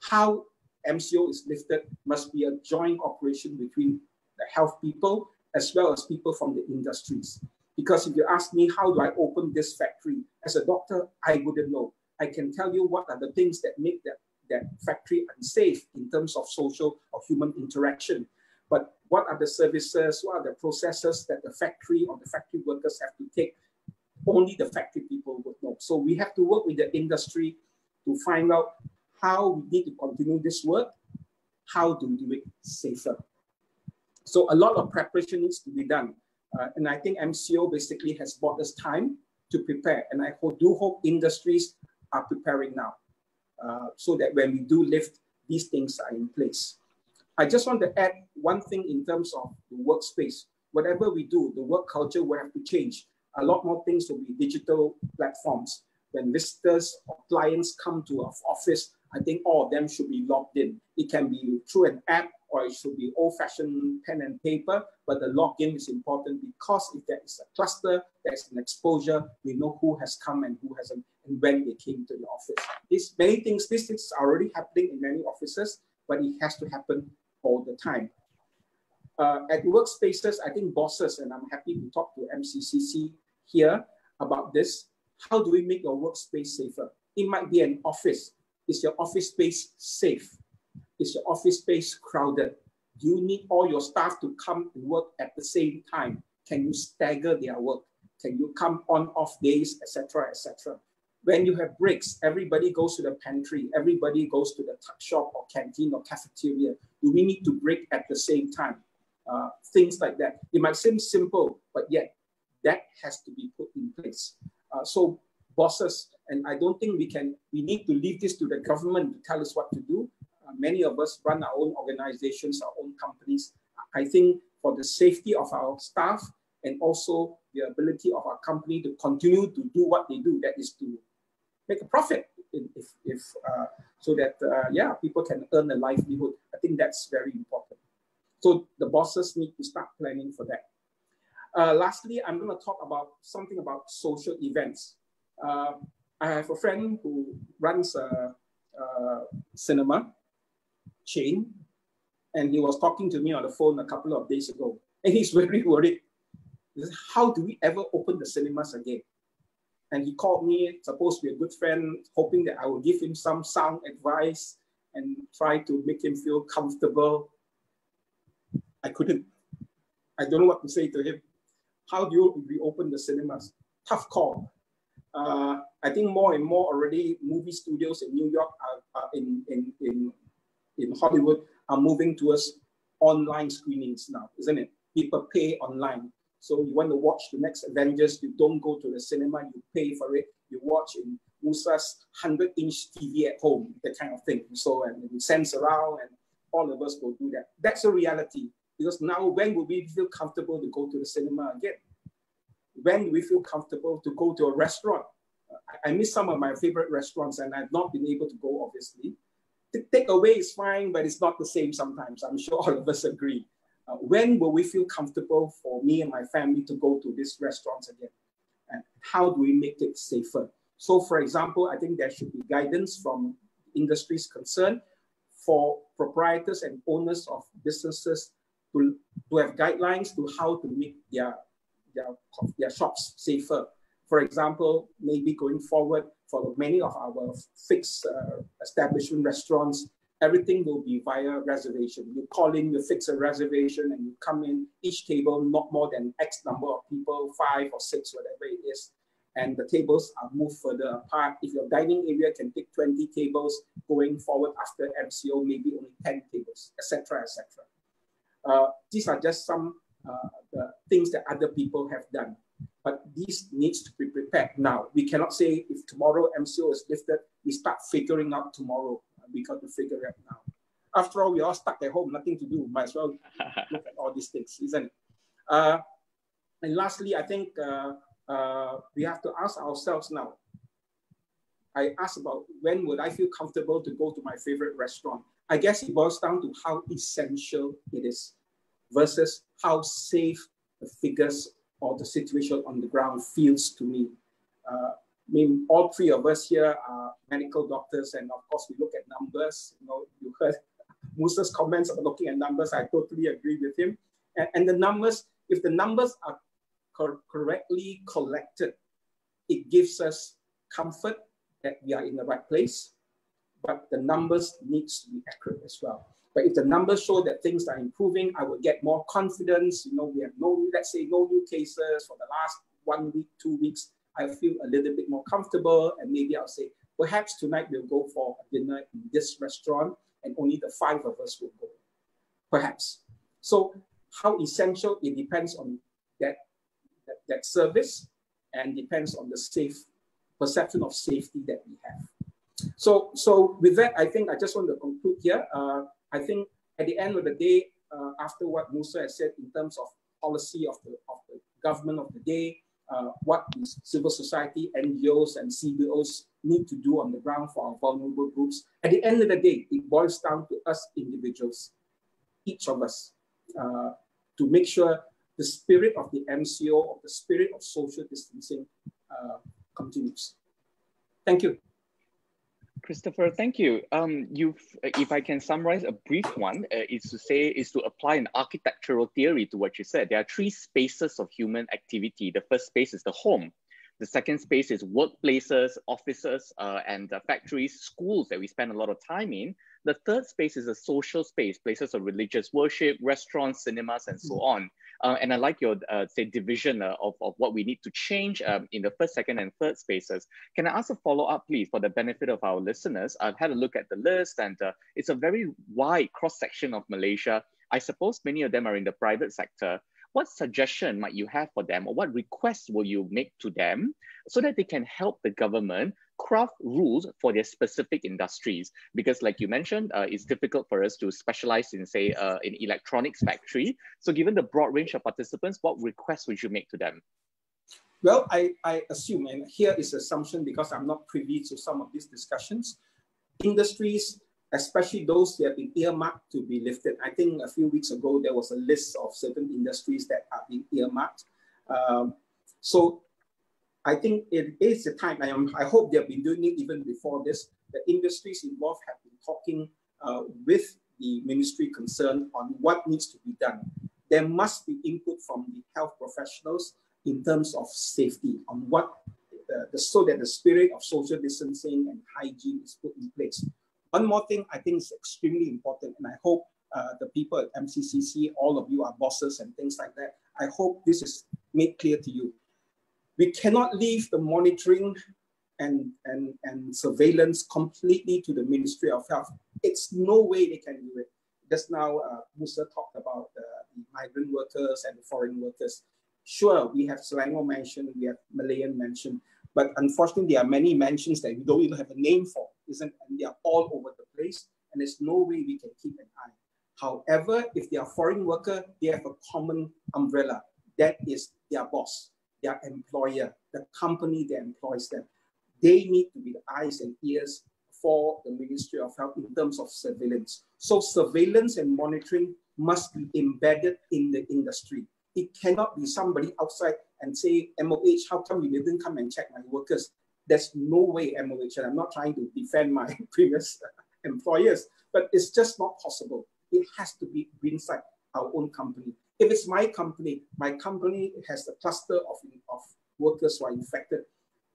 How MCO is lifted must be a joint operation between the health people as well as people from the industries. Because if you ask me, how do I open this factory? As a doctor, I wouldn't know. I can tell you what are the things that make that, that factory unsafe in terms of social or human interaction. But what are the services, what are the processes that the factory or the factory workers have to take? Only the factory people would know. So we have to work with the industry to find out how we need to continue this work, how to do it safer. So a lot of preparation needs to be done. Uh, and I think MCO basically has bought us time to prepare. And I do hope industries are preparing now uh, so that when we do lift, these things are in place. I just want to add one thing in terms of the workspace. Whatever we do, the work culture will have to change. A lot more things will be digital platforms. When visitors or clients come to our office, I think all of them should be logged in. It can be through an app or it should be old-fashioned pen and paper, but the login is important because if there is a cluster, there's an exposure, we know who has come and who hasn't, and when they came to the office. These many things, this is already happening in many offices, but it has to happen all the time. Uh, at workspaces, I think bosses, and I'm happy to talk to MCCC here about this. How do we make your workspace safer? It might be an office. Is your office space safe? Is your office space crowded? Do you need all your staff to come and work at the same time? Can you stagger their work? Can you come on off days, etc., etc.? When you have breaks, everybody goes to the pantry, everybody goes to the tuck shop or canteen or cafeteria. Do we need to break at the same time? Uh, things like that. It might seem simple, but yet that has to be put in place. Uh, so bosses, and I don't think we can, we need to leave this to the government to tell us what to do many of us run our own organizations, our own companies. I think for the safety of our staff and also the ability of our company to continue to do what they do, that is to make a profit, if, if uh, so that uh, yeah, people can earn a livelihood. I think that's very important. So the bosses need to start planning for that. Uh, lastly, I'm going to talk about something about social events. Uh, I have a friend who runs a, a cinema chain. And he was talking to me on the phone a couple of days ago. And he's very worried. He says, How do we ever open the cinemas again? And he called me, supposed to be a good friend, hoping that I will give him some sound advice and try to make him feel comfortable. I couldn't. I don't know what to say to him. How do you reopen the cinemas? Tough call. Uh, I think more and more already movie studios in New York are, are in, in Hollywood are moving towards online screenings now, isn't it? People pay online. So you want to watch the next Avengers, you don't go to the cinema, you pay for it. You watch in Musa's 100 inch TV at home, that kind of thing. So, and it sends around, and all of us will do that. That's a reality. Because now, when will we feel comfortable to go to the cinema again? When we feel comfortable to go to a restaurant? I miss some of my favorite restaurants, and I've not been able to go, obviously take away is fine, but it's not the same sometimes. I'm sure all of us agree. Uh, when will we feel comfortable for me and my family to go to these restaurants again? And how do we make it safer? So, for example, I think there should be guidance from industries concerned for proprietors and owners of businesses to, to have guidelines to how to make their, their, their shops safer. For example, maybe going forward, for many of our fixed uh, establishment restaurants, everything will be via reservation. You call in, you fix a reservation, and you come in. Each table not more than X number of people, five or six, whatever it is. And the tables are moved further apart. If your dining area can take 20 tables, going forward after MCO, maybe only 10 tables, etc., etc. Uh, these are just some uh, the things that other people have done. But this needs to be prepared now. We cannot say if tomorrow MCO is lifted, we start figuring out tomorrow. We got to figure it out now. After all, we are stuck at home, nothing to do. Might as well look at all these things, isn't it? Uh, and lastly, I think uh, uh, we have to ask ourselves now. I asked about when would I feel comfortable to go to my favorite restaurant. I guess it boils down to how essential it is versus how safe the figures or the situation on the ground feels to me. Uh, I mean, all three of us here are medical doctors, and of course, we look at numbers. You know, you heard Musa's comments about looking at numbers. I totally agree with him. And, and the numbers, if the numbers are cor correctly collected, it gives us comfort that we are in the right place. but the numbers needs to be accurate as well. But if the numbers show that things are improving, I will get more confidence. You know, we have no, let's say, no new cases for the last one week, two weeks. I feel a little bit more comfortable, and maybe I'll say, perhaps tonight we'll go for dinner in this restaurant, and only the five of us will go. Perhaps. So, how essential it depends on that, that, that service and depends on the safe perception of safety that we have. So, so with that, I think I just want to conclude here. Uh, I think at the end of the day, uh, after what Musa has said in terms of policy of the, of the government of the day, uh, what civil society, NGOs, and CBOs need to do on the ground for our vulnerable groups. At the end of the day, it boils down to us individuals, each of us, uh, to make sure the spirit of the MCO, or the spirit of social distancing uh, continues. Thank you. Christopher, thank you. Um, you've, if I can summarize a brief one, uh, is to say, is to apply an architectural theory to what you said. There are three spaces of human activity. The first space is the home. The second space is workplaces, offices, uh, and uh, factories, schools that we spend a lot of time in. The third space is a social space, places of religious worship, restaurants, cinemas, and so on. Uh, and I like your, uh, say, division uh, of, of what we need to change um, in the first, second, and third spaces. Can I ask a follow-up, please, for the benefit of our listeners? I've had a look at the list, and uh, it's a very wide cross-section of Malaysia. I suppose many of them are in the private sector what suggestion might you have for them or what requests will you make to them so that they can help the government craft rules for their specific industries? Because like you mentioned uh, it's difficult for us to specialize in say uh, in electronics factory. So given the broad range of participants what requests would you make to them? Well i, I assume and here is assumption because i'm not privy to some of these discussions industries especially those that have been earmarked to be lifted i think a few weeks ago there was a list of certain industries that are being earmarked um, so I think it is the time. I am. I hope they've been doing it even before this. The industries involved have been talking uh, with the ministry concerned on what needs to be done. There must be input from the health professionals in terms of safety on what uh, the, so that the spirit of social distancing and hygiene is put in place. One more thing I think is extremely important, and I hope uh, the people at MCCC, all of you are bosses and things like that. I hope this is made clear to you. We cannot leave the monitoring and, and, and surveillance completely to the Ministry of Health. It's no way they can do it. Just now, uh, Musa talked about the migrant workers and foreign workers. Sure, we have Selangor Mansion, we have Malayan Mansion, but unfortunately, there are many mentions that we don't even have a name for, isn't? And they are all over the place, and there's no way we can keep an eye. However, if they are foreign worker, they have a common umbrella. That is their boss their employer, the company that employs them. They need to be the eyes and ears for the Ministry of Health in terms of surveillance. So surveillance and monitoring must be embedded in the industry. It cannot be somebody outside and say, MOH, how come you didn't come and check my workers? There's no way, and I'm not trying to defend my previous employers, but it's just not possible. It has to be inside our own company. If it's my company, my company has a cluster of, of workers who are infected,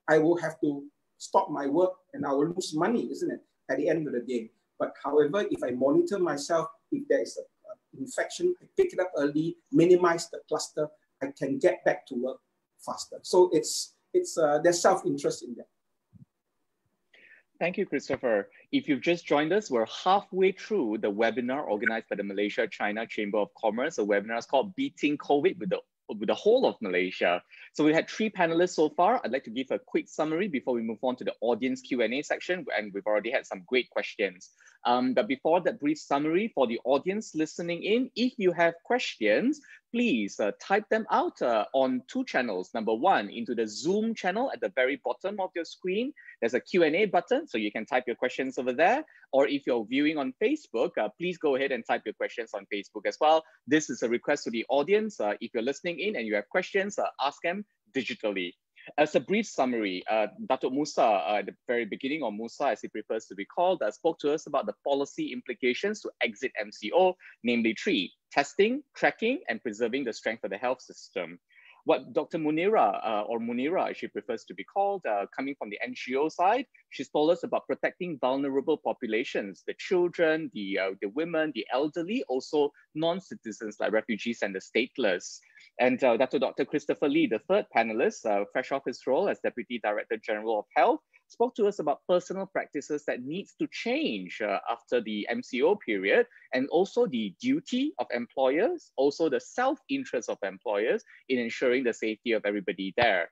I will have to stop my work and I will lose money, isn't it, at the end of the day. But however, if I monitor myself, if there is an infection, I pick it up early, minimize the cluster, I can get back to work faster. So it's, it's uh, there's self-interest in that. Thank you, Christopher. If you've just joined us, we're halfway through the webinar organized by the Malaysia China Chamber of Commerce. The webinar is called Beating COVID with the with the whole of Malaysia. So we had three panelists so far. I'd like to give a quick summary before we move on to the audience Q&A section, and we've already had some great questions. Um, but before that brief summary for the audience listening in, if you have questions, please uh, type them out uh, on two channels. Number one, into the Zoom channel at the very bottom of your screen. There's a Q&A button, so you can type your questions over there. Or if you're viewing on Facebook, uh, please go ahead and type your questions on Facebook as well. This is a request to the audience. Uh, if you're listening in and you have questions, uh, ask them digitally. As a brief summary, uh, Musa, uh, at the very beginning, or Musa as he prefers to be called, uh, spoke to us about the policy implications to exit MCO, namely three, testing, tracking, and preserving the strength of the health system. What Dr. Munira, uh, or Munira, she prefers to be called, uh, coming from the NGO side, she's told us about protecting vulnerable populations, the children, the, uh, the women, the elderly, also non-citizens like refugees and the stateless. And uh, Dr. Dr. Christopher Lee, the third panelist, uh, fresh off his role as Deputy Director General of Health, spoke to us about personal practices that needs to change uh, after the MCO period and also the duty of employers, also the self-interest of employers in ensuring the safety of everybody there.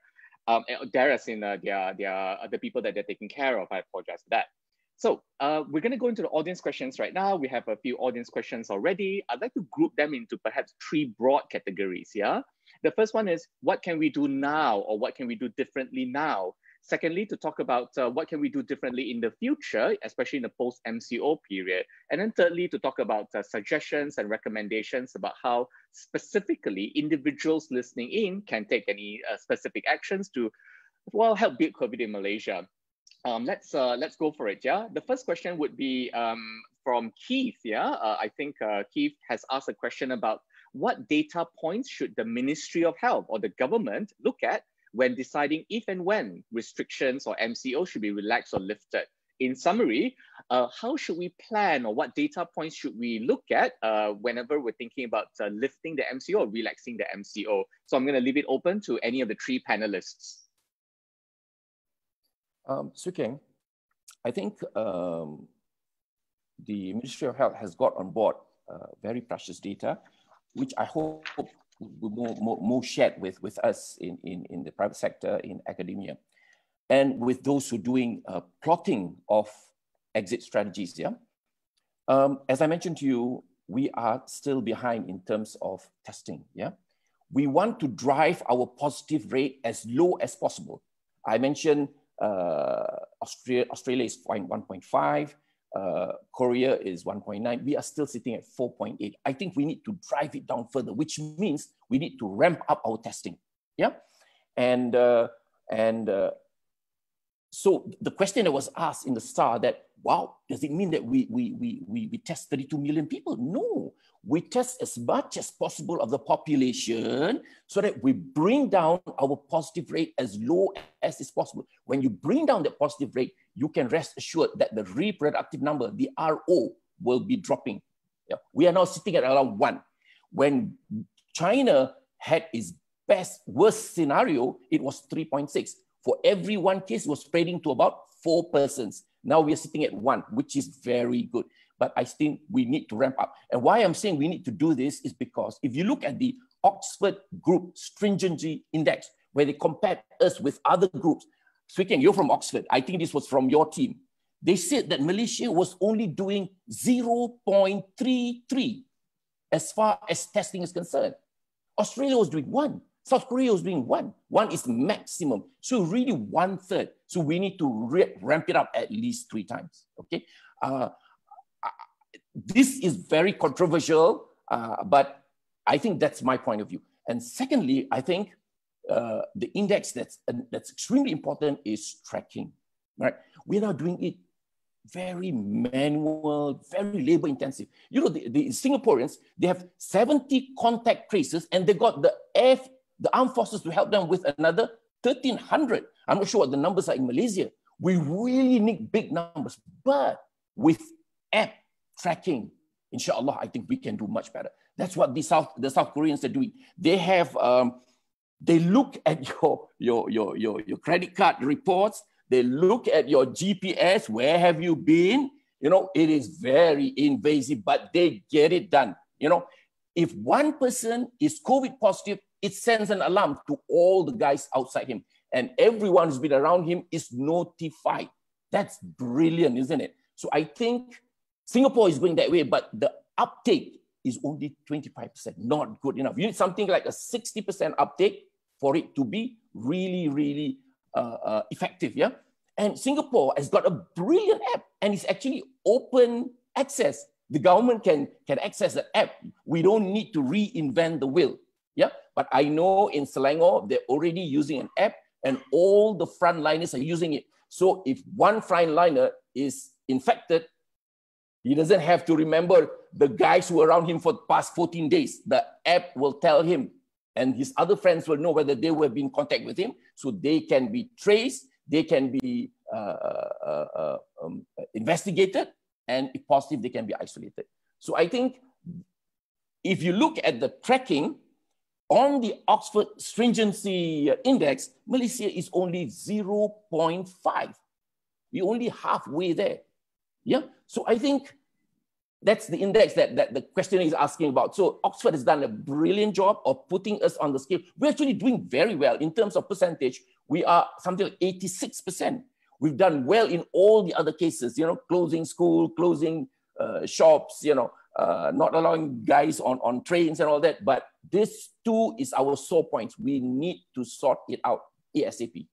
Um, there as in uh, their, uh, the people that they're taking care of, I apologize for that. So uh, we're going to go into the audience questions right now. We have a few audience questions already. I'd like to group them into perhaps three broad categories, yeah? The first one is, what can we do now or what can we do differently now Secondly, to talk about uh, what can we do differently in the future, especially in the post-MCO period. And then thirdly, to talk about uh, suggestions and recommendations about how specifically individuals listening in can take any uh, specific actions to, well, help build COVID in Malaysia. Um, let's uh, let's go for it. Yeah, the first question would be um, from Keith. Yeah, uh, I think uh, Keith has asked a question about what data points should the Ministry of Health or the government look at when deciding if and when restrictions or MCO should be relaxed or lifted. In summary, uh, how should we plan or what data points should we look at uh, whenever we're thinking about uh, lifting the MCO or relaxing the MCO? So I'm going to leave it open to any of the three panelists. Um, Swee I think um, the Ministry of Health has got on board uh, very precious data, which I hope more, more, more shared with, with us in, in, in the private sector, in academia, and with those who are doing uh, plotting of exit strategies. Yeah. Um, as I mentioned to you, we are still behind in terms of testing. Yeah. We want to drive our positive rate as low as possible. I mentioned uh, Australia, Australia is 1.5 uh, Korea is 1.9. We are still sitting at 4.8. I think we need to drive it down further, which means we need to ramp up our testing. Yeah, and uh, and uh, so the question that was asked in the star that wow, does it mean that we we we we, we test 32 million people? No, we test as much as possible of the population so that we bring down our positive rate as low as is possible. When you bring down the positive rate, you can rest assured that the reproductive number, the RO, will be dropping. Yeah. We are now sitting at around one. When China had its best, worst scenario, it was 3.6. For every one case, was spreading to about four persons. Now we are sitting at one, which is very good but I think we need to ramp up. And why I'm saying we need to do this is because if you look at the Oxford Group Stringency Index, where they compared us with other groups, speaking, you're from Oxford, I think this was from your team. They said that Malaysia was only doing 0.33 as far as testing is concerned. Australia was doing one. South Korea was doing one. One is maximum. So really one third. So we need to ramp it up at least three times. Okay. Uh, this is very controversial, uh, but I think that's my point of view. And secondly, I think uh, the index that's, uh, that's extremely important is tracking, right? We're now doing it very manual, very labor intensive. You know, the, the Singaporeans, they have 70 contact traces and they got the F, the armed forces to help them with another 1300. I'm not sure what the numbers are in Malaysia. We really need big numbers, but with app tracking, inshallah, I think we can do much better. That's what the South, the South Koreans are doing. They have, um, they look at your, your, your, your, your credit card reports. They look at your GPS. Where have you been? You know, it is very invasive, but they get it done. You know, if one person is COVID positive, it sends an alarm to all the guys outside him, and everyone who's been around him is notified. That's brilliant, isn't it? So I think Singapore is going that way, but the uptake is only 25%, not good enough. You need something like a 60% uptake for it to be really, really uh, uh, effective. Yeah. And Singapore has got a brilliant app and it's actually open access. The government can, can access the app. We don't need to reinvent the wheel. Yeah. But I know in Selangor, they're already using an app and all the frontliners are using it. So if one frontliner is infected, he doesn't have to remember the guys who were around him for the past 14 days. The app will tell him And his other friends will know whether they were in contact with him, so they can be traced, they can be uh, uh, uh, um, investigated, and if positive, they can be isolated. So I think if you look at the tracking on the Oxford Stringency Index, Malaysia is only 0.5. We're only halfway there. Yeah. So I think that's the index that, that the questioner is asking about. So Oxford has done a brilliant job of putting us on the scale. We're actually doing very well in terms of percentage. We are something like 86%. We've done well in all the other cases, you know, closing school, closing uh, shops, you know, uh, not allowing guys on, on trains and all that. But this too is our sore points. We need to sort it out ASAP.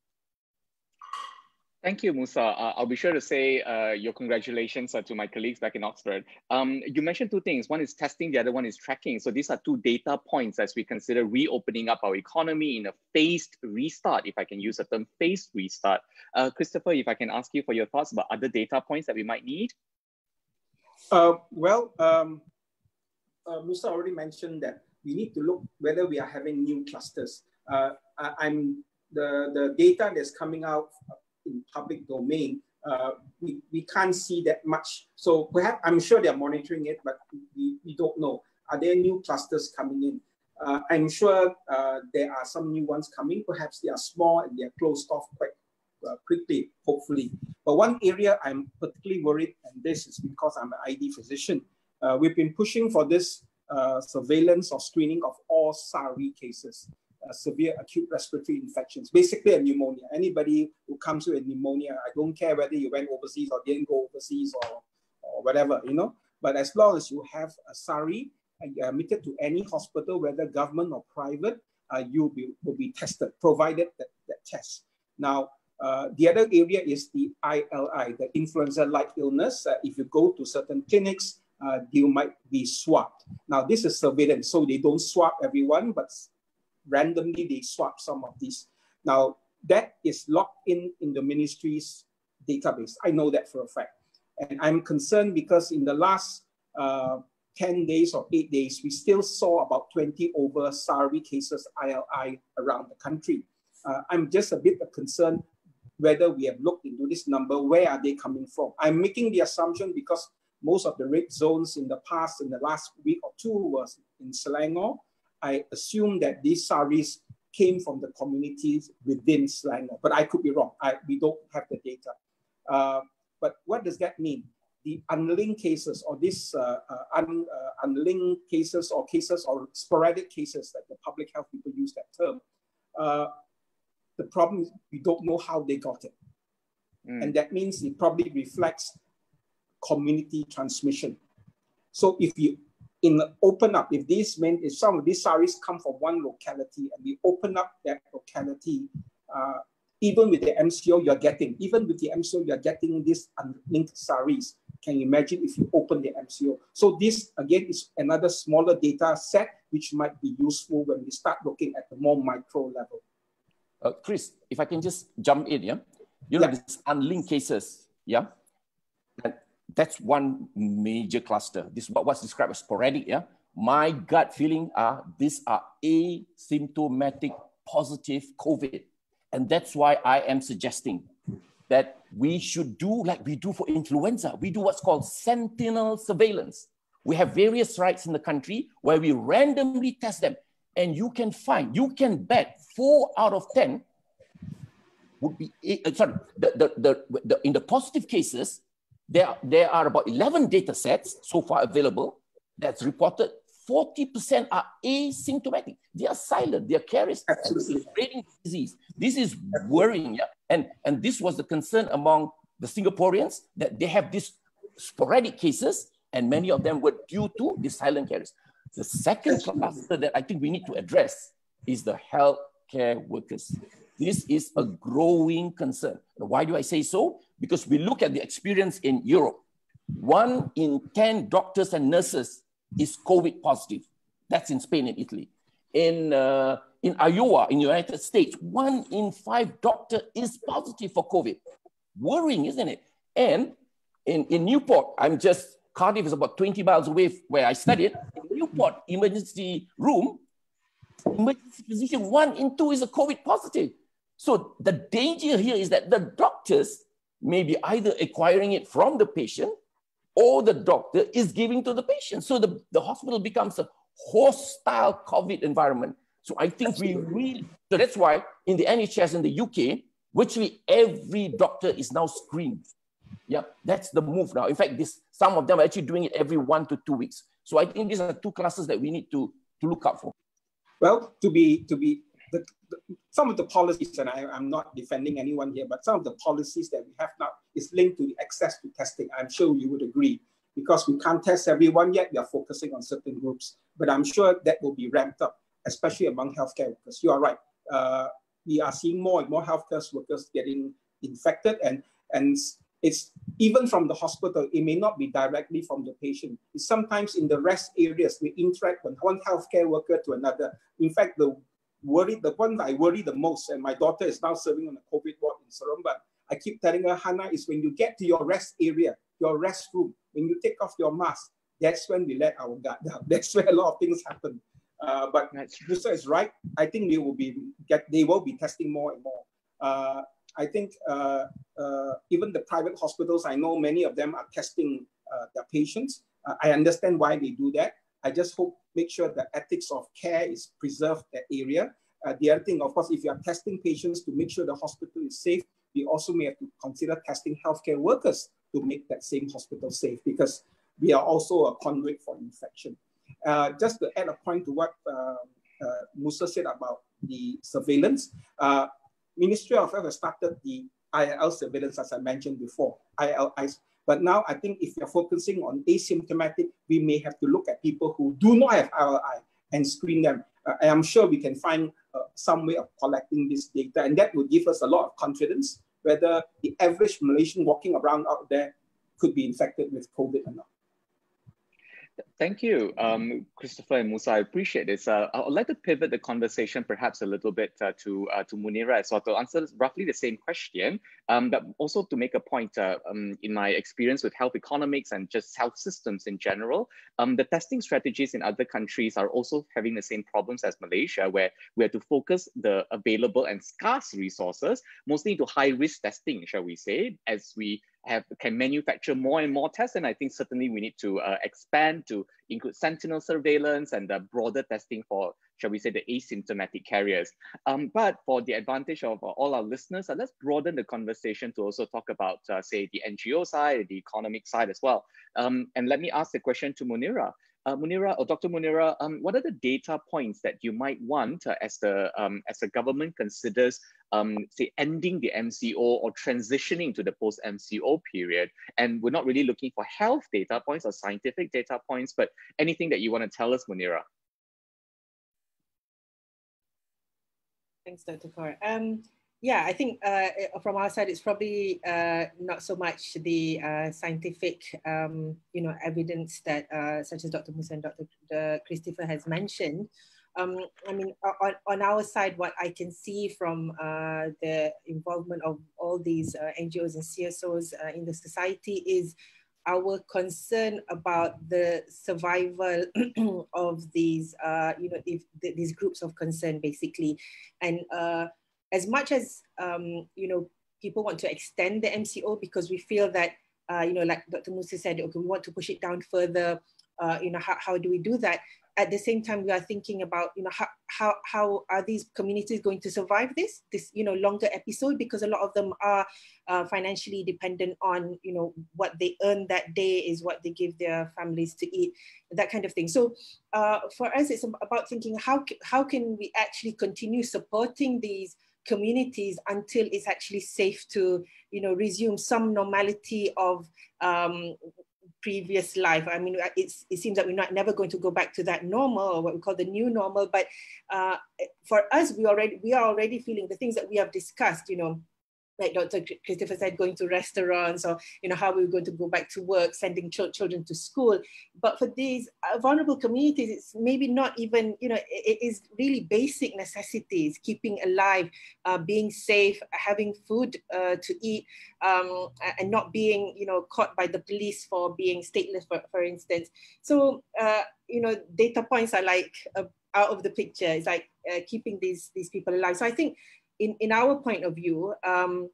Thank you, Musa. Uh, I'll be sure to say uh, your congratulations uh, to my colleagues back in Oxford. Um, you mentioned two things. One is testing, the other one is tracking. So these are two data points as we consider reopening up our economy in a phased restart, if I can use the term phased restart. Uh, Christopher, if I can ask you for your thoughts about other data points that we might need. Uh, well, um, uh, Musa already mentioned that we need to look whether we are having new clusters. I'm the, the data that's coming out in public domain, uh, we, we can't see that much. So perhaps I'm sure they're monitoring it, but we, we don't know. Are there new clusters coming in? Uh, I'm sure uh, there are some new ones coming. Perhaps they are small and they are closed off quite uh, quickly, hopefully. But one area I'm particularly worried, and this is because I'm an ID physician, uh, we've been pushing for this uh, surveillance or screening of all SARI cases uh, severe acute respiratory infections, basically a pneumonia. Anybody who comes with a pneumonia, I don't care whether you went overseas or didn't go overseas or, or whatever, you know, but as long as you have a SARI admitted to any hospital, whether government or private, uh, you be, will be tested, provided that, that test. Now, uh, the other area is the ILI, the influenza-like illness. Uh, if you go to certain clinics, uh, you might be swabbed. Now, this is surveillance, so they don't swab everyone, but randomly they swap some of these. Now, that is locked in in the ministry's database. I know that for a fact. And I'm concerned because in the last uh, 10 days or eight days, we still saw about 20 over SARI cases ILI around the country. Uh, I'm just a bit concerned whether we have looked into this number, where are they coming from? I'm making the assumption because most of the red zones in the past, in the last week or two was in Selangor, I assume that these SARIs came from the communities within Selangor, but I could be wrong. I, we don't have the data. Uh, but what does that mean? The unlinked cases or these uh, uh, un, uh, unlinked cases or cases or sporadic cases that the public health people use that term. Uh, the problem is we don't know how they got it. Mm. And that means it probably reflects community transmission. So if you in open up, if these men, if some of these SARIs come from one locality and we open up that locality, uh, even with the MCO you're getting, even with the MCO you're getting these unlinked SARIs. Can you imagine if you open the MCO? So this again is another smaller data set which might be useful when we start looking at the more micro level. Uh, Chris, if I can just jump in, yeah, you know yeah. these unlinked cases, yeah, that's one major cluster. This is what's described as sporadic. Yeah, my gut feeling are these are asymptomatic positive COVID, and that's why I am suggesting that we should do like we do for influenza. We do what's called sentinel surveillance. We have various sites in the country where we randomly test them, and you can find, you can bet four out of ten would be uh, sorry. The, the, the, the in the positive cases, there, there are about 11 data sets so far available that's reported 40% are asymptomatic. They are silent, they are carriers, Absolutely. spreading disease. This is worrying. Yeah? And, and this was the concern among the Singaporeans that they have these sporadic cases, and many of them were due to the silent carriers. The second cluster that I think we need to address is the healthcare workers. This is a growing concern. Why do I say so? because we look at the experience in Europe. One in 10 doctors and nurses is COVID positive. That's in Spain and Italy. In, uh, in Iowa, in the United States, one in five doctor is positive for COVID. Worrying, isn't it? And in, in Newport, I'm just, Cardiff is about 20 miles away where I studied. In Newport emergency room, emergency physician, one in two is a COVID positive. So the danger here is that the doctors may be either acquiring it from the patient or the doctor is giving to the patient. So the, the hospital becomes a hostile COVID environment. So I think we really, so that's why in the NHS in the UK, virtually every doctor is now screened. Yeah, that's the move now. In fact, this some of them are actually doing it every one to two weeks. So I think these are two classes that we need to, to look out for. Well, to be to be some of the policies, and I, am not defending anyone here, but some of the policies that we have now is linked to the access to testing. I'm sure you would agree because we can't test everyone yet. We are focusing on certain groups, but I'm sure that will be ramped up, especially among healthcare workers. You are right. Uh, we are seeing more and more healthcare workers getting infected, and and it's even from the hospital. It may not be directly from the patient. It's sometimes in the rest areas we interact with one healthcare worker to another. In fact, the worry, the one that I worry the most, and my daughter is now serving on the COVID ward in Seremban. I keep telling her, Hannah, is when you get to your rest area, your rest room, when you take off your mask, that's when we let our guard down. That's where a lot of things happen. Uh, but Musa is right. I think they will be get they will be testing more and more. Uh, I think uh, uh, even the private hospitals, I know many of them are testing uh, their patients. Uh, I understand why they do that. I just hope make sure the ethics of care is preserved that area. Uh, the other thing, of course, if you are testing patients to make sure the hospital is safe, we also may have to consider testing healthcare workers to make that same hospital safe because we are also a conduit for infection. Uh, just to add a point to what uh, uh Musa said about the surveillance, uh, Ministry of Health has started the IL surveillance, as I mentioned before. IL, but now I think if you're focusing on asymptomatic, we may have to look at people who do not have ILI and screen them. Uh, I'm sure we can find uh, some way of collecting this data, and that would give us a lot of confidence whether the average Malaysian walking around out there could be infected with COVID or not. Thank you, um, Christopher and Musa. I appreciate this. Uh, I'd like to pivot the conversation perhaps a little bit uh, to uh, to Munira as well to answer roughly the same question, um, but also to make a point uh, um, in my experience with health economics and just health systems in general. Um, the testing strategies in other countries are also having the same problems as Malaysia, where we have to focus the available and scarce resources mostly into high risk testing, shall we say, as we have can manufacture more and more tests. And I think certainly we need to uh, expand to include sentinel surveillance and the broader testing for, shall we say, the asymptomatic carriers. Um, but for the advantage of uh, all our listeners, uh, let's broaden the conversation to also talk about, uh, say, the NGO side, the economic side as well. Um, and let me ask the question to Munira. Uh, Munira or Dr. Munira, um, what are the data points that you might want uh, as the um, as the government considers, um, say, ending the MCO or transitioning to the post MCO period? And we're not really looking for health data points or scientific data points, but anything that you want to tell us, Munira. Thanks, Dr. Khor. Um, yeah, I think uh, from our side, it's probably uh, not so much the uh, scientific, um, you know, evidence that, uh, such as Dr. Musa and Dr. Christopher has mentioned. Um, I mean, on, on our side, what I can see from uh, the involvement of all these uh, NGOs and CSOs in the society is our concern about the survival of these, you know, if these groups of concern, basically, and as much as um, you know people want to extend the MCO because we feel that uh, you know like Dr. Musa said, okay, we want to push it down further. Uh, you know, how, how do we do that? At the same time, we are thinking about you know how how how are these communities going to survive this this you know longer episode because a lot of them are uh, financially dependent on you know what they earn that day is what they give their families to eat that kind of thing so uh, for us it's about thinking how how can we actually continue supporting these communities until it's actually safe to, you know, resume some normality of um, previous life. I mean, it seems that we're not never going to go back to that normal or what we call the new normal. But uh, for us, we already we are already feeling the things that we have discussed. You know, like Dr. Christopher said, going to restaurants or, you know, how we're going to go back to work, sending ch children to school. But for these uh, vulnerable communities, it's maybe not even, you know, it, it is really basic necessities, keeping alive, uh, being safe, having food uh, to eat, um, and not being, you know, caught by the police for being stateless, for, for instance. So, uh, you know, data points are like uh, out of the picture. It's like uh, keeping these these people alive. So I think, in in our point of view, um,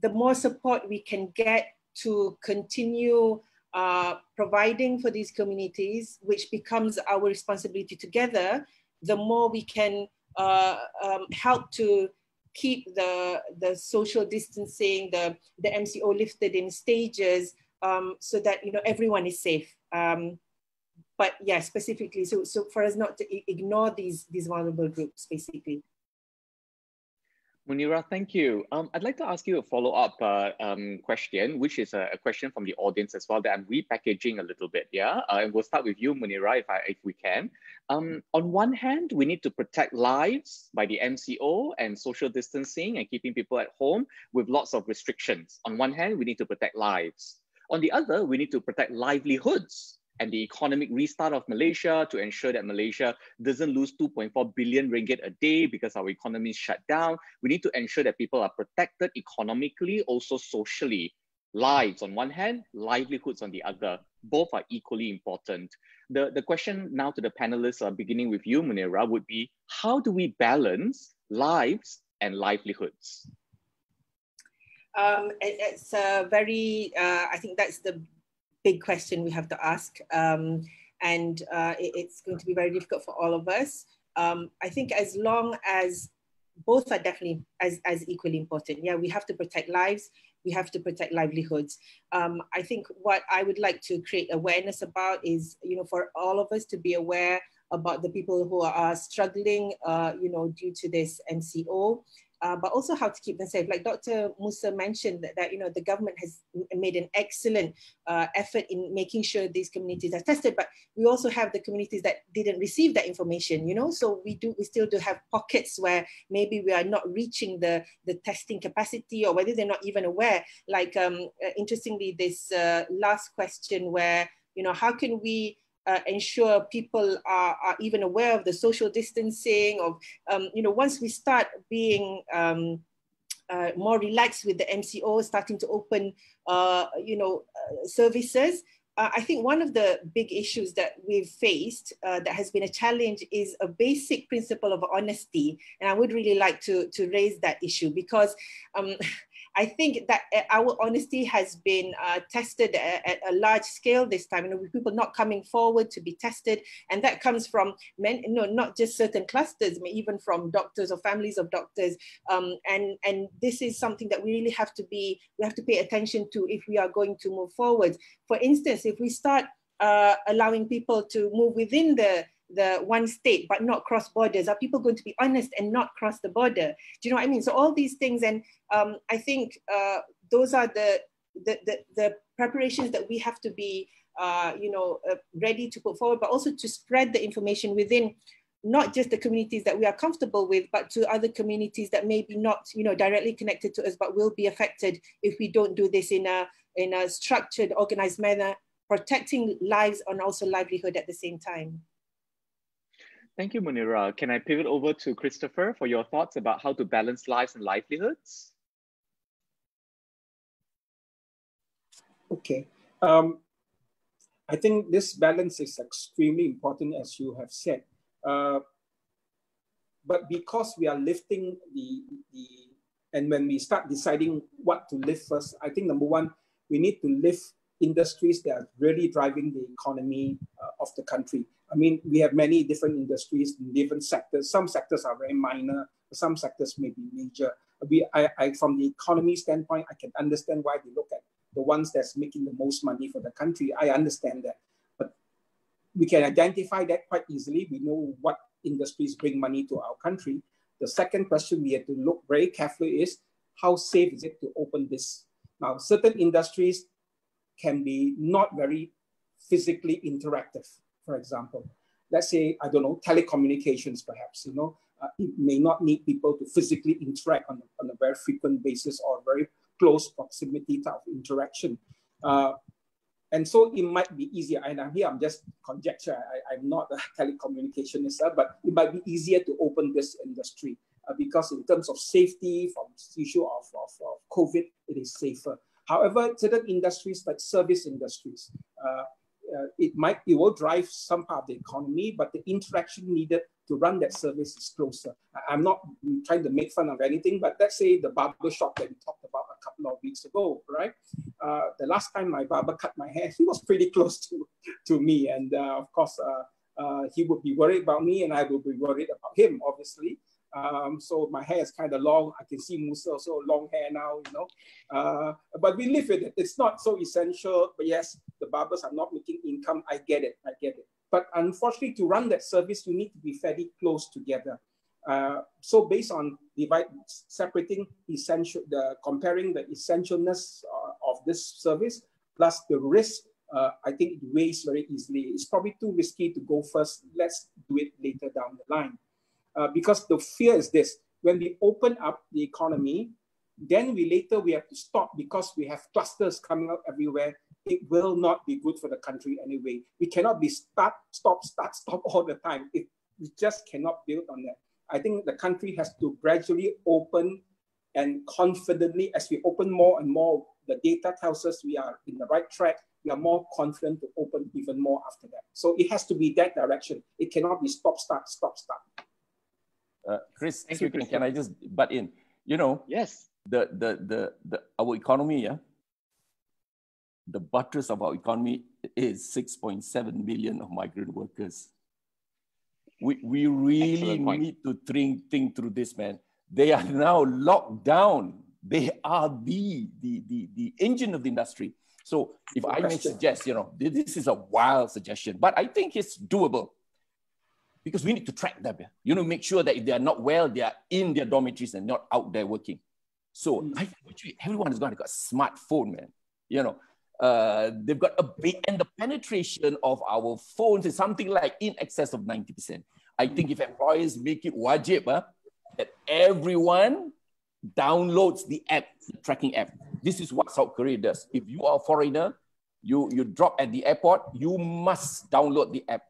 the more support we can get to continue uh, providing for these communities, which becomes our responsibility together, the more we can uh, um, help to keep the, the social distancing, the, the MCO lifted in stages um, so that you know everyone is safe. Um, but yeah, specifically, so, so for us not to ignore these, these vulnerable groups, basically. Munira, thank you. Um, I'd like to ask you a follow-up uh, um, question, which is a, a, question from the audience as well that I'm repackaging a little bit, yeah? Uh, and we'll start with you, Munira, if, I, if we can. Um, on one hand, we need to protect lives by the MCO and social distancing and keeping people at home with lots of restrictions. On one hand, we need to protect lives. On the other, we need to protect livelihoods and the economic restart of Malaysia to ensure that Malaysia doesn't lose 2.4 billion ringgit a day because our economy is shut down. We need to ensure that people are protected economically, also socially. Lives on one hand, livelihoods on the other. Both are equally important. The, the question now to the panelists, uh, beginning with you, Munira, would be how do we balance lives and livelihoods? Um, it, it's a very, uh, I think that's the big question we have to ask. Um, and uh, it, it's going to be very difficult for all of us. Um, I think as long as both are definitely as, as equally important. Yeah, we have to protect lives, we have to protect livelihoods. Um, I think what I would like to create awareness about is, you know, for all of us to be aware about the people who are struggling, uh, you know, due to this MCO uh, but also how to keep them safe. Like Dr. Musa mentioned that, that you know the government has made an excellent uh, effort in making sure these communities are tested, but we also have the communities that didn't receive that information. You know, so we do we still do have pockets where maybe we are not reaching the the testing capacity, or whether they're not even aware. Like um, uh, interestingly, this uh, last question where you know how can we uh, ensure people are, are, even aware of the social distancing of, um, you know, once we start being um, uh, more relaxed with the MCO, starting to open, uh, you know, uh, services, uh, I think one of the big issues that we've faced uh, that has been a challenge is a basic principle of honesty. And I would really like to, to raise that issue because um, I think that uh, our honesty has been uh, tested at, a large scale this time, you know, with people not coming forward to be tested. And that comes from men, you know, not just certain clusters, even from doctors or families of doctors. Um, and, and this is something that we really have to be, we have to pay attention to if we are going to move forward. For instance, if we start uh, allowing people to move within the the one state but not cross borders? Are people going to be honest and not cross the border? Do you know what I mean? So all these things, and um, I think uh, those are the, the, the the preparations that we have to be, uh, you know, uh, ready to put forward, but also to spread the information within not just the communities that we are comfortable with, but to other communities that may be not, you know, directly connected to us, but will be affected if we don't do this in a in a structured, organized manner, protecting lives and also livelihood at the same time. Thank you, Munira. Can I pivot over to Christopher for your thoughts about how to balance lives and livelihoods? Okay. Um, I think this balance is extremely important, as you have said. Uh, but because we are lifting the, the, and when we start deciding what to lift first, I think number one, we need to lift industries that are really driving the economy uh, of the country. I mean, we have many different industries in different sectors. Some sectors are very minor, some sectors may be major. We, I, I, from the economy standpoint, I can understand why they look at the ones that's making the most money for the country. I understand that. But we can identify that quite easily. We know what industries bring money to our country. The second question we have to look very carefully is how safe is it to open this? Now, certain industries can be not very physically interactive for example. Let's say, I don't know, telecommunications perhaps, you know, uh, it may not need people to physically interact on, on a very frequent basis or very close proximity type of interaction. Uh, and so it might be easier, and I'm here, I'm just conjecture, I, am not a telecommunicationist, uh, but it might be easier to open this industry uh, because in terms of safety from issue of, of, of COVID, it is safer. However, certain industries like service industries, uh, uh, it might it will drive some part of the economy, but the interaction needed to run that service is closer. I'm not trying to make fun of anything, but let's say the barber shop that we talked about a couple of weeks ago, right? Uh, the last time my barber cut my hair, he was pretty close to, to me. And uh, of course, uh, uh, he would be worried about me and I would be worried about him, obviously. Um, so my hair is kind of long. I can see Musa also long hair now, you know. Uh, but we live with it. It's not so essential. But yes, the barbers are not making income. I get it. I get it. But unfortunately, to run that service, you need to be fairly close together. Uh, so based on divide, separating essential, the comparing the essentialness uh, of this service plus the risk, uh, I think it weighs very easily. It's probably too risky to go first. Let's do it later down the line. Uh, because the fear is this, when we open up the economy, then we later we have to stop because we have clusters coming up everywhere it will not be good for the country anyway. We cannot be start, stop, start, stop all the time. It, we just cannot build on that. I think the country has to gradually open and confidently, as we open more and more, the data tells us we are in the right track. We are more confident to open even more after that. So it has to be that direction. It cannot be stop, start, stop, start. Uh, Chris, Thank you, can I just butt in? You know, yes, the the the, the our economy, yeah, the buttress of our economy is 6.7 million of migrant workers. We, we really need to think, think through this, man. They are now locked down. They are the, the, the, the engine of the industry. So if I may suggest, you know, this is a wild suggestion, but I think it's doable because we need to track them. You know, make sure that if they are not well, they are in their dormitories and not out there working. So mm. I, everyone has got a smartphone, man. You know, uh, they've got a big, and the penetration of our phones is something like in excess of 90%. I think if employers make it wajib, uh, that everyone downloads the app, the tracking app. This is what South Korea does. If you are a foreigner, you, you drop at the airport, you must download the app.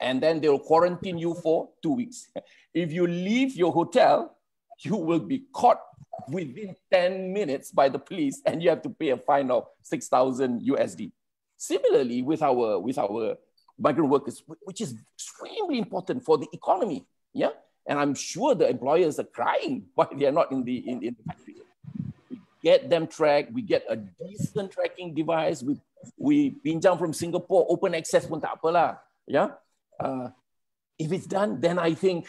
And then they'll quarantine you for two weeks. If you leave your hotel, you will be caught within 10 minutes by the police and you have to pay a fine of 6,000 USD. Similarly, with our, with our migrant workers, which is extremely important for the economy. Yeah. And I'm sure the employers are crying why they are not in the, in, in the factory. We get them tracked. We get a decent tracking device. We, we pinjam from Singapore, open access pun tak apalah. Yeah. Uh, if it's done, then I think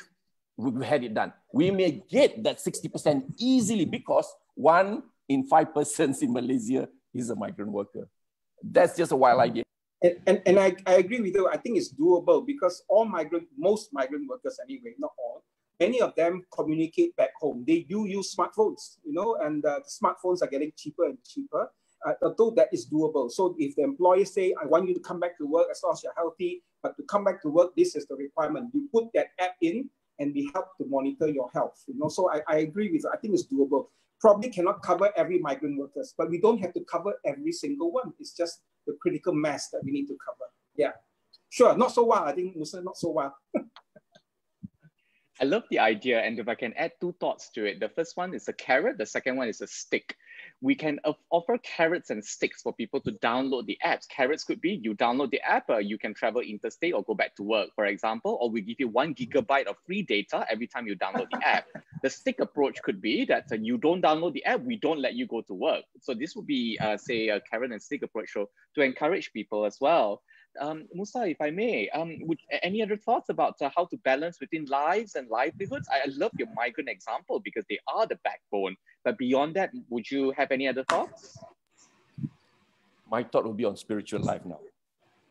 we've had it done. We may get that 60% easily because one in five persons in Malaysia is a migrant worker. That's just a wild idea. And, and, and I, I agree with you. I think it's doable because all migrant, most migrant workers anyway, not all, many of them communicate back home. They do use smartphones, you know, and uh, smartphones are getting cheaper and cheaper. Uh, although that is doable. So if the employer say, I want you to come back to work as long as you're healthy, but to come back to work, this is the requirement. You put that app in, and we help to monitor your health. You know, so I, I agree with. I think it's doable. Probably cannot cover every migrant workers, but we don't have to cover every single one. It's just the critical mass that we need to cover. Yeah, sure. Not so wild. I think Musa not so wild. I love the idea, and if I can add two thoughts to it, the first one is a carrot. The second one is a stick we can offer carrots and sticks for people to download the apps. Carrots could be you download the app, uh, you can travel interstate or go back to work, for example, or we give you one gigabyte of free data every time you download the app. The stick approach could be that uh, you don't download the app, we don't let you go to work. So this would be, uh, say, a carrot and stick approach so to encourage people as well. Um, Musa, if I may, um, would, any other thoughts about uh, how to balance between lives and livelihoods? I, I, love your migrant example because they are the backbone. But beyond that, would you have any other thoughts? My thought would be on spiritual life now.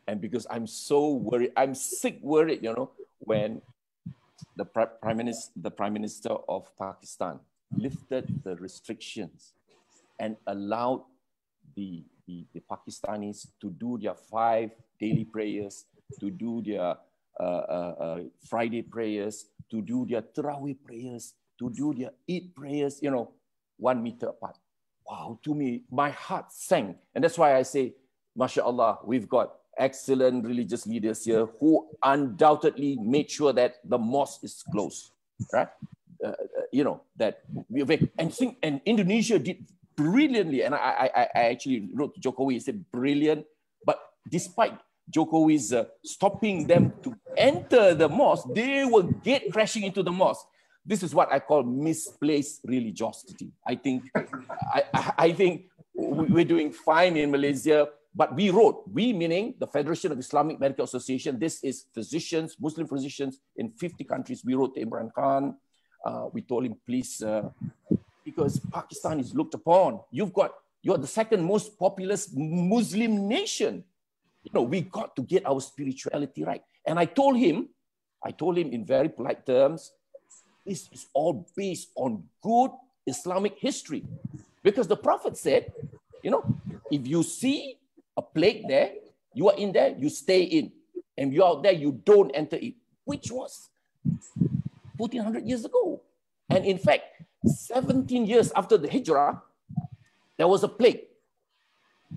And because I'm so worried, I'm sick worried, you know, when the prime minister, the prime minister of Pakistan lifted the restrictions and allowed the, the, the Pakistanis to do their five daily prayers, to do their uh, uh, uh, Friday prayers, to do their Tarawih prayers, to do their Eid prayers, you know, one meter apart. Wow, to me, my heart sank. And that's why I say, MashaAllah, we've got excellent religious leaders here who undoubtedly made sure that the mosque is closed, right? Uh, uh you know, that we and think, and Indonesia did brilliantly. And I, I, I actually wrote to Jokowi, he said, brilliant. But despite Jokowi's uh, stopping them to enter the mosque, they will get crashing into the mosque. This is what I call misplaced religiosity. I think, I, I think we're doing fine in Malaysia, but we wrote, we meaning the Federation of Islamic Medical Association, this is physicians, Muslim physicians in 50 countries. We wrote to Imran Khan. Uh, we told him, please, uh, because Pakistan is looked upon. You've got, you're the second most populous Muslim nation. You know, we got to get our spirituality right. And I told him, I told him in very polite terms, this is all based on good Islamic history. Because the Prophet said, you know, if you see a plague there, you are in there, you stay in. And you are out there, you don't enter it, which was 1400 years ago. And in fact, 17 years after the Hijrah, there was a plague.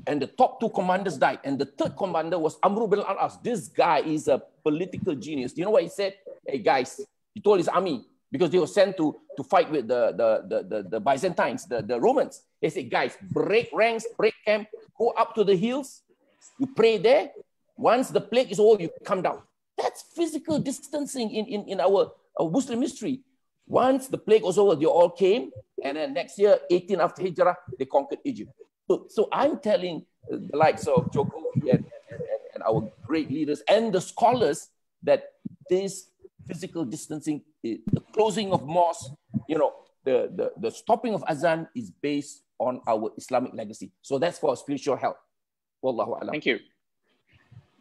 And the top two commanders died. And the third commander was Amr bin al-As. This guy is a political genius. Do you know what he said? Hey, guys, he told his army, because they were sent to, to fight with the, the, the, the, the Byzantines, the, the Romans. They said, guys, break ranks, break camp, go up to the hills, you pray there. Once the plague is over, you come down. That's physical distancing in, in, in our, our Muslim history. Once the plague was over, they all came. And then next year, 18 after Hijrah, they conquered Egypt. So, so I'm telling the likes of Joko and, and, and our great leaders and the scholars that this physical distancing, the closing of mosques, you know, the, the, the stopping of azan is based on our Islamic legacy. So that's for spiritual health. Wallahu alam. Thank you.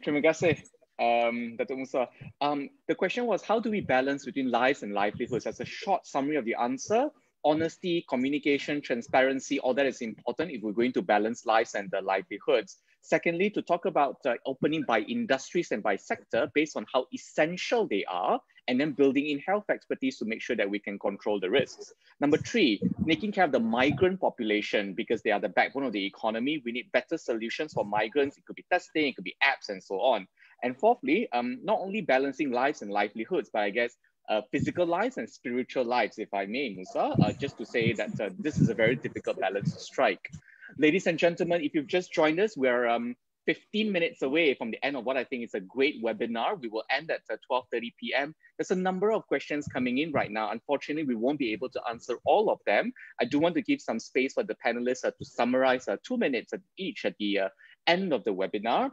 Terima kasih, um, Musa. Um, the question was, how do we balance between lives and livelihoods? As a short summary of the answer, honesty, communication, transparency, all that is important if we're going to balance lives and the livelihoods. Secondly, to talk about uh, opening by industries and by sector based on how essential they are, and then building in health expertise to make sure that we can control the risks. Number three, taking care of the migrant population because they are the backbone of the economy. We need better solutions for migrants. It could be testing, it could be apps, and so on. And fourthly, um, not only balancing lives and livelihoods, but I guess uh, physical lives and spiritual lives, if I may, Musa, uh, just to say that uh, this is a very difficult balance to strike. Ladies and gentlemen, if you've just joined us, we're um, 15 minutes away from the end of what I think is a great webinar. We will end at 12.30 uh, p.m. There's a number of questions coming in right now. Unfortunately, we won't be able to answer all of them. I do want to give some space for the panelists uh, to summarize uh, two minutes at each at the end of the webinar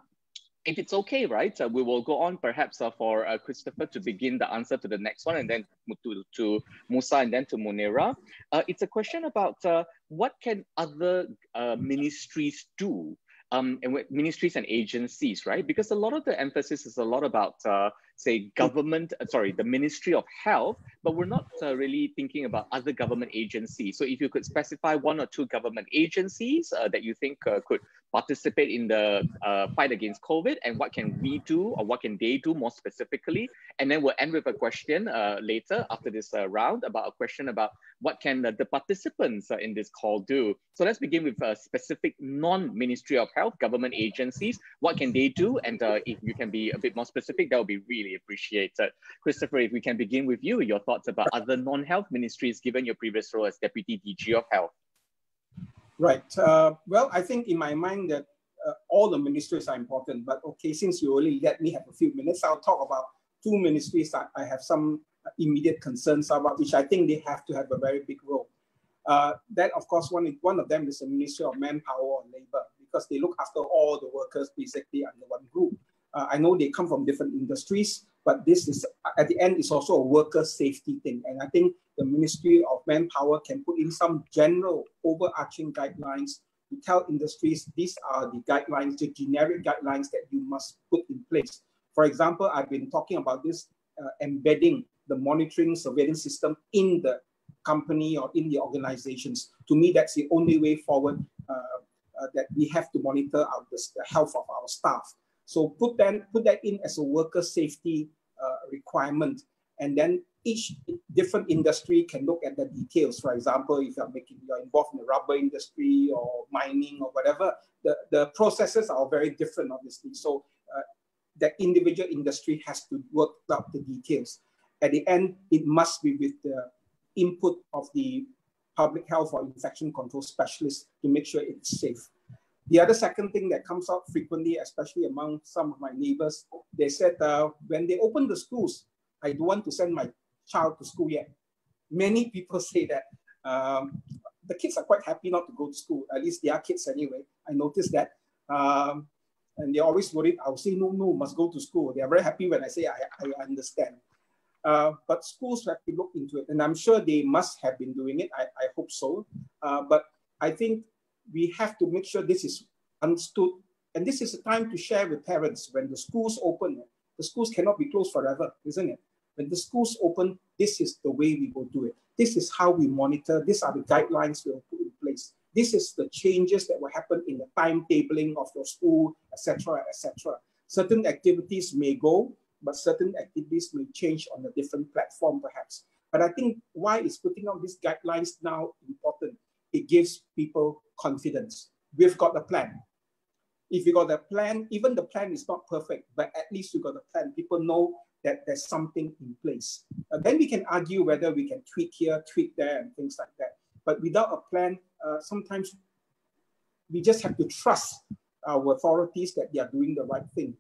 if it's okay, right, uh, we will go on perhaps uh, for uh, Christopher to begin the answer to the next one and then to, to Musa and then to Munira. Uh, it's a question about what can other ministries do um, and with ministries and agencies, right? Because a lot of the emphasis is a lot about say government, uh, sorry, the Ministry of Health, but we're not uh, really thinking about other government agencies. So if you could specify one or two government agencies uh, that you think uh, could participate in the uh, fight against COVID and what can we do or what can they do more specifically? And then we'll end with a question later after this round about a question about what can the, the participants in this call do. So let's begin with a specific non-Ministry of Health government agencies. What can they do? And if you can be a bit more specific, that would be really really appreciated. Christopher, if we can begin with you, your thoughts about other non-health ministries given your previous role as Deputy DG of Health. Right. Uh, well, I think in my mind that uh, all the ministries are important, but okay, since you only let me have a few minutes, I'll talk about two ministries that I have some immediate concerns about, which I think they have to have a very big role. Uh, that, of course, one, one of them is the Ministry of Manpower and Labor, because they look after all the workers basically under one group. Uh, I know they come from different industries, but this is at the end is also a worker safety thing. And I think the Ministry of Manpower can put in some general overarching guidelines to tell industries these are the guidelines, the generic guidelines that you must put in place. For example, I've been talking about this uh, embedding the monitoring surveillance system in the company or in the organizations. To me, that's the only way forward uh, uh, that we have to monitor our, the health of our staff. So put that, put that in as a worker safety uh, requirement. And then each different industry can look at the details. For example, if you're making you're involved in the rubber industry or mining or whatever, the, the processes are very different, obviously. So uh, the individual industry has to work out the details. At the end, it must be with the input of the public health or infection control specialist to make sure it's safe. The other second thing that comes up frequently, especially among some of my neighbors, they said uh, when they open the schools, I don't want to send my child to school yet. Many people say that. Um, the kids are quite happy not to go to school, at least their kids anyway. I noticed that. Um, and they're always worried. I'll say, no, no, must go to school. They are very happy when I say, I, I understand. Uh, but schools have to look into it. And I'm sure they must have been doing it. I, I hope so. Uh, but I think we have to make sure this is understood. And this is a time to share with parents when the schools open. The schools cannot be closed forever, isn't it? When the schools open, this is the way we will do it. This is how we monitor. These are the guidelines we will put in place. This is the changes that will happen in the timetabling of your school, etc., etc. Certain activities may go, but certain activities may change on a different platform, perhaps. But I think why is putting out these guidelines now important? It gives people confidence. We've got a plan. If you got a plan, even the plan is not perfect, but at least you got a plan. People know that there's something in place. Uh, then we can argue whether we can tweak here, tweak there, and things like that. But without a plan, uh, sometimes we just have to trust our authorities that they are doing the right thing.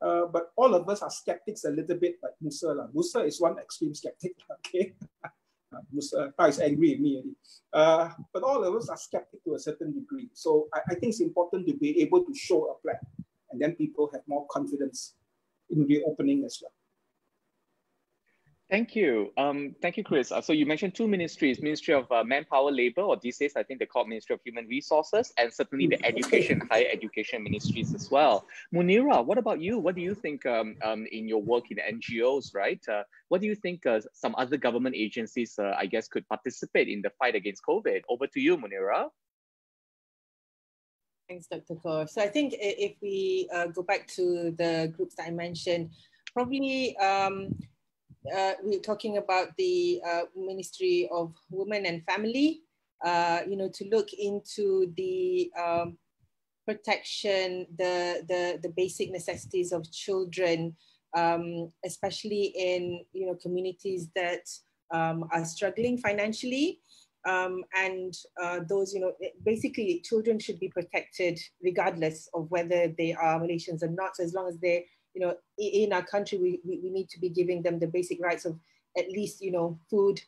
Uh, but all of us are skeptics a little bit like Musa. La. Musa is one extreme skeptic, okay? Uh, Musa is angry at me. Uh, but all of us are skeptic to a certain degree. So I, I think it's important to be able to show a plan and then people have more confidence in reopening as well. Thank you. Um, thank you, Chris. Uh, so you mentioned two ministries, Ministry of uh, Manpower Labor, or these days I think they call Ministry of Human Resources, and certainly the Education, Higher Education Ministries as well. Munira, what about you? What do you think um, um, in your work in NGOs, right? Uh, what do you think uh, some other government agencies, uh, I guess, could participate in the fight against COVID? Over to you, Munira. Thanks, Dr. Khor. So I think if we uh, go back to the groups that I mentioned, probably um, uh, we're talking about the uh, Ministry of Women and Family, uh, you know, to look into the um, protection, the, the, the basic necessities of children, um, especially in, you know, communities that um, are struggling financially. Um, and uh, those, you know, basically children should be protected regardless of whether they are Malaysians or not, so as long as they you know, in our country, we, we, we need to be giving them the basic rights of at least, you know, food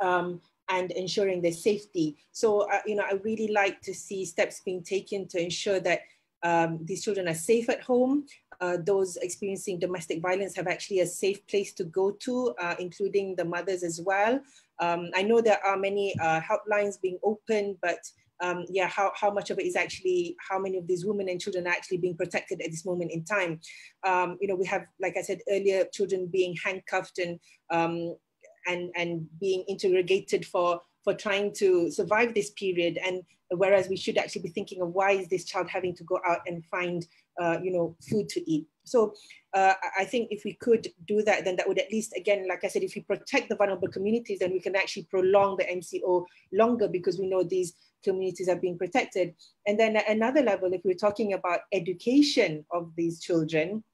um, and ensuring their safety. So, uh, you know, I really like to see steps being taken to ensure that um, these children are safe at home. Uh, those experiencing domestic violence have actually a safe place to go to, uh, including the mothers as well. Um, I know there are many uh, helplines being opened, but um, yeah, how, how much of it is actually, how many of these women and children are actually being protected at this moment in time. Um, you know, we have, like I said earlier, children being handcuffed and, um, and, and being interrogated for, for trying to survive this period. And whereas we should actually be thinking of why is this child having to go out and find, uh, you know, food to eat. So uh, I think if we could do that, then that would at least, again, like I said, if we protect the vulnerable communities, then we can actually prolong the MCO longer because we know these communities are being protected. And then at another level, if we're talking about education of these children,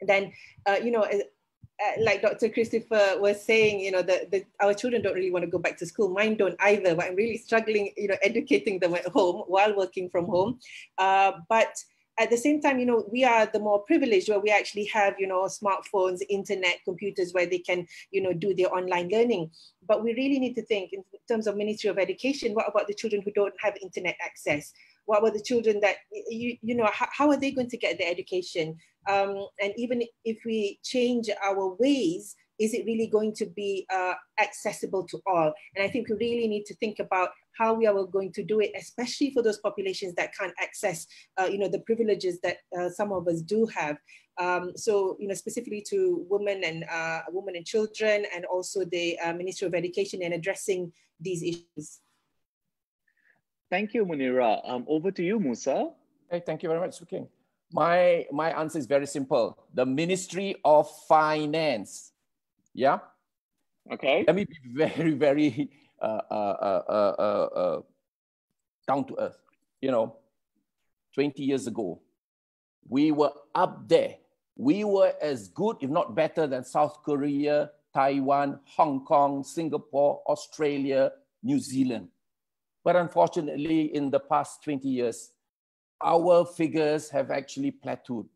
then, uh, you know, uh, uh like Dr. Christopher was saying, you know, that our children don't really want to go back to school. Mine don't either, but I'm really struggling, you know, educating them at home while working from home. Uh, but at the same time, you know, we are the more privileged where we actually have, you know, smartphones, internet, computers where they can, you know, do their online learning. But we really need to think in terms of Ministry of Education, what about the children who don't have internet access? What about the children that, you, you know, how, how are they going to get their education? Um, and even if we change our ways, is it really going to be uh, accessible to all? And I think we really need to think about how we are going to do it, especially for those populations that can't access, uh, you know, the privileges that uh, some of us do have. Um, so, you know, specifically to women and uh, women and children, and also the uh, Ministry of Education in addressing these issues. Thank you, Munira. Um, over to you, Musa. Hey, thank you very much, Kheng. My, my answer is very simple. The Ministry of Finance yeah. Okay. Let me be very, very uh, uh, uh, down to earth. You know, 20 years ago, we were up there. We were as good, if not better, than South Korea, Taiwan, Hong Kong, Singapore, Australia, New Zealand. But unfortunately, in the past 20 years, our figures have actually plateaued.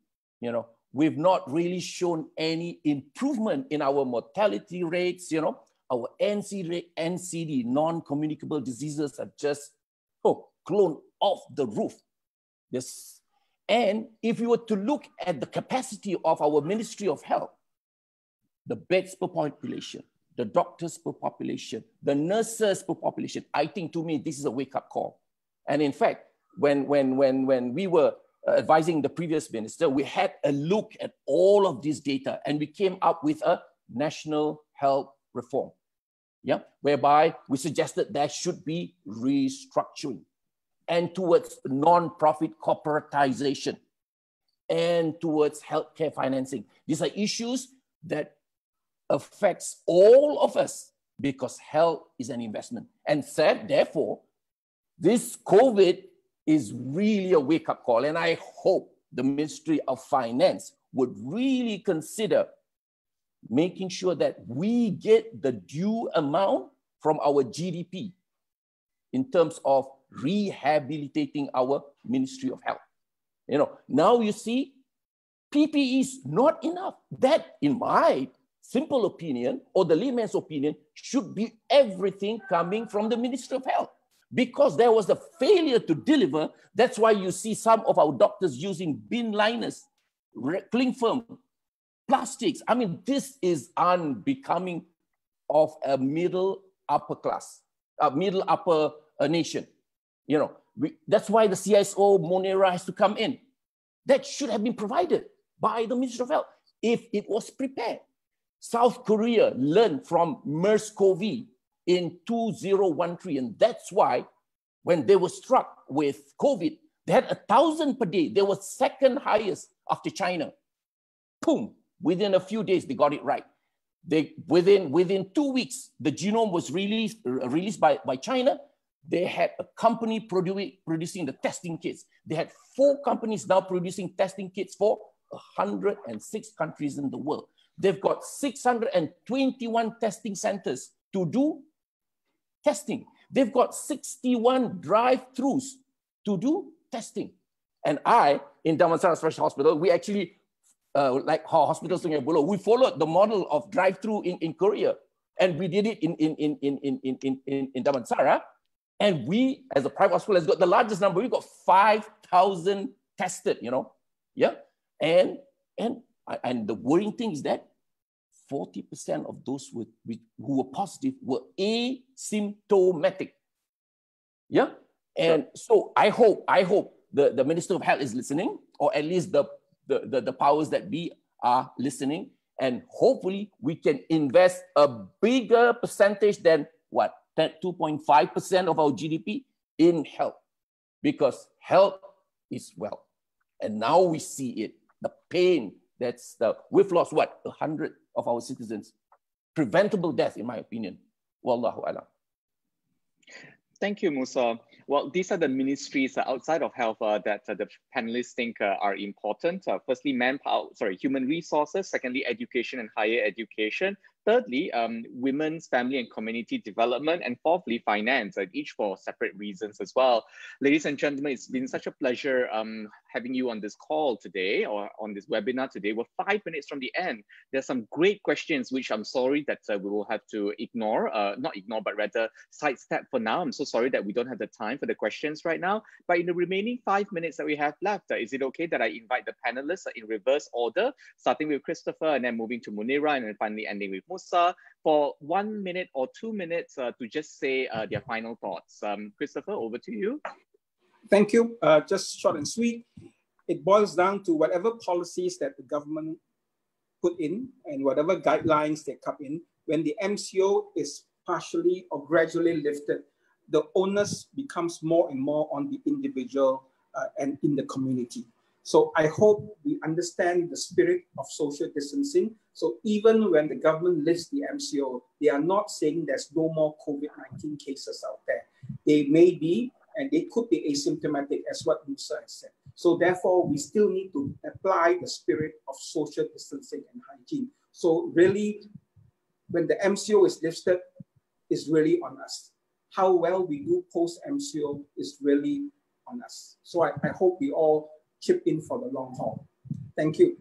You know, we've not really shown any improvement in our mortality rates. You know, our NCD, NCD non-communicable diseases have just oh, blown off the roof. Yes. And if you were to look at the capacity of our Ministry of Health, the beds per population, the doctors per population, the nurses per population, I think to me, this is a wake-up call. And in fact, when, when, when, when we were Uh, advising the previous minister, we had a look at all of this data and we came up with a national health reform, yeah, whereby we suggested there should be restructuring and towards non-profit corporatization and towards healthcare financing. These are issues that affects all of us because health is an investment. And said, therefore, this COVID is really a wake-up call. And I hope the Ministry of Finance would really consider making sure that we get the due amount from our GDP in terms of rehabilitating our Ministry of Health. You know, now you see, PPE is not enough. That, in my simple opinion or the layman's opinion, should be everything coming from the Ministry of Health because there was a failure to deliver. That's why you see some of our doctors using bin liners, cling film, plastics. I mean, this is unbecoming of a middle upper class, a middle upper uh, nation. You know, we, that's why the CSO Munira has to come in. That should have been provided by the Ministry of Health if it was prepared. South Korea learned from MERS-CoV in 2013. And that's why when they were struck with COVID, they had a thousand per day. They were second highest after China. Boom, within a few days, they got it right. They, within, within two weeks, the genome was released, uh, released by, by China. They had a company produ producing the testing kits. They had four companies now producing testing kits for 106 countries in the world. They've got 621 testing centers to do testing. They've got 61 drive-throughs to do testing. And I, in Damansara Special Hospital, we actually, uh, like how hospitals in Ebola, we followed the model of drive-through in, in Korea. And we did it in, in, in, in, in, in, in, in Damansara. And we, as a private hospital, has got the largest number. We've got 5,000 tested, you know. Yeah. And, and, and the worrying thing is that 40% of those who were, who were positive were asymptomatic. Yeah. And so I hope, I hope the, the Minister of Health is listening, or at least the, the, the, the powers that be are listening. And hopefully we can invest a bigger percentage than what, 2.5% of our GDP in health. Because health is wealth. And now we see it, the pain that's the, we've lost what, A 100 of our citizens. Preventable death, in my opinion. Wallahu alam. Thank you, Musa. Well, these are the ministries uh, outside of health uh, that uh, the panelists think uh, are important. Uh, firstly, manpower, sorry, human resources. Secondly, education and higher education. Thirdly, um, women's family and community development. And fourthly, finance, and each for separate reasons as well. Ladies and gentlemen, it's been such a pleasure um, having you on this call today or on this webinar today. We're five minutes from the end. There's some great questions, which I'm sorry that uh, we will have to ignore, uh, not ignore, but rather sidestep for now. I'm so sorry that we don't have the time for the questions right now. But in the remaining five minutes that we have left, uh, is it okay that I invite the panelists in reverse order, starting with Christopher and then moving to Munira and then finally ending with For one minute or two minutes uh, to just say uh, their final thoughts. Um, Christopher, over to you. Thank you. Uh, just short and sweet. It boils down to whatever policies that the government put in and whatever guidelines they come in, when the MCO is partially or gradually lifted, the onus becomes more and more on the individual uh, and in the community. So I hope we understand the spirit of social distancing. So even when the government lifts the MCO, they are not saying there's no more COVID-19 cases out there. They may be, and they could be asymptomatic as what Musa has said. So therefore, we still need to apply the spirit of social distancing and hygiene. So really, when the MCO is lifted, is really on us. How well we do post MCO is really on us. So I, I hope we all chip in for the long haul. Thank you.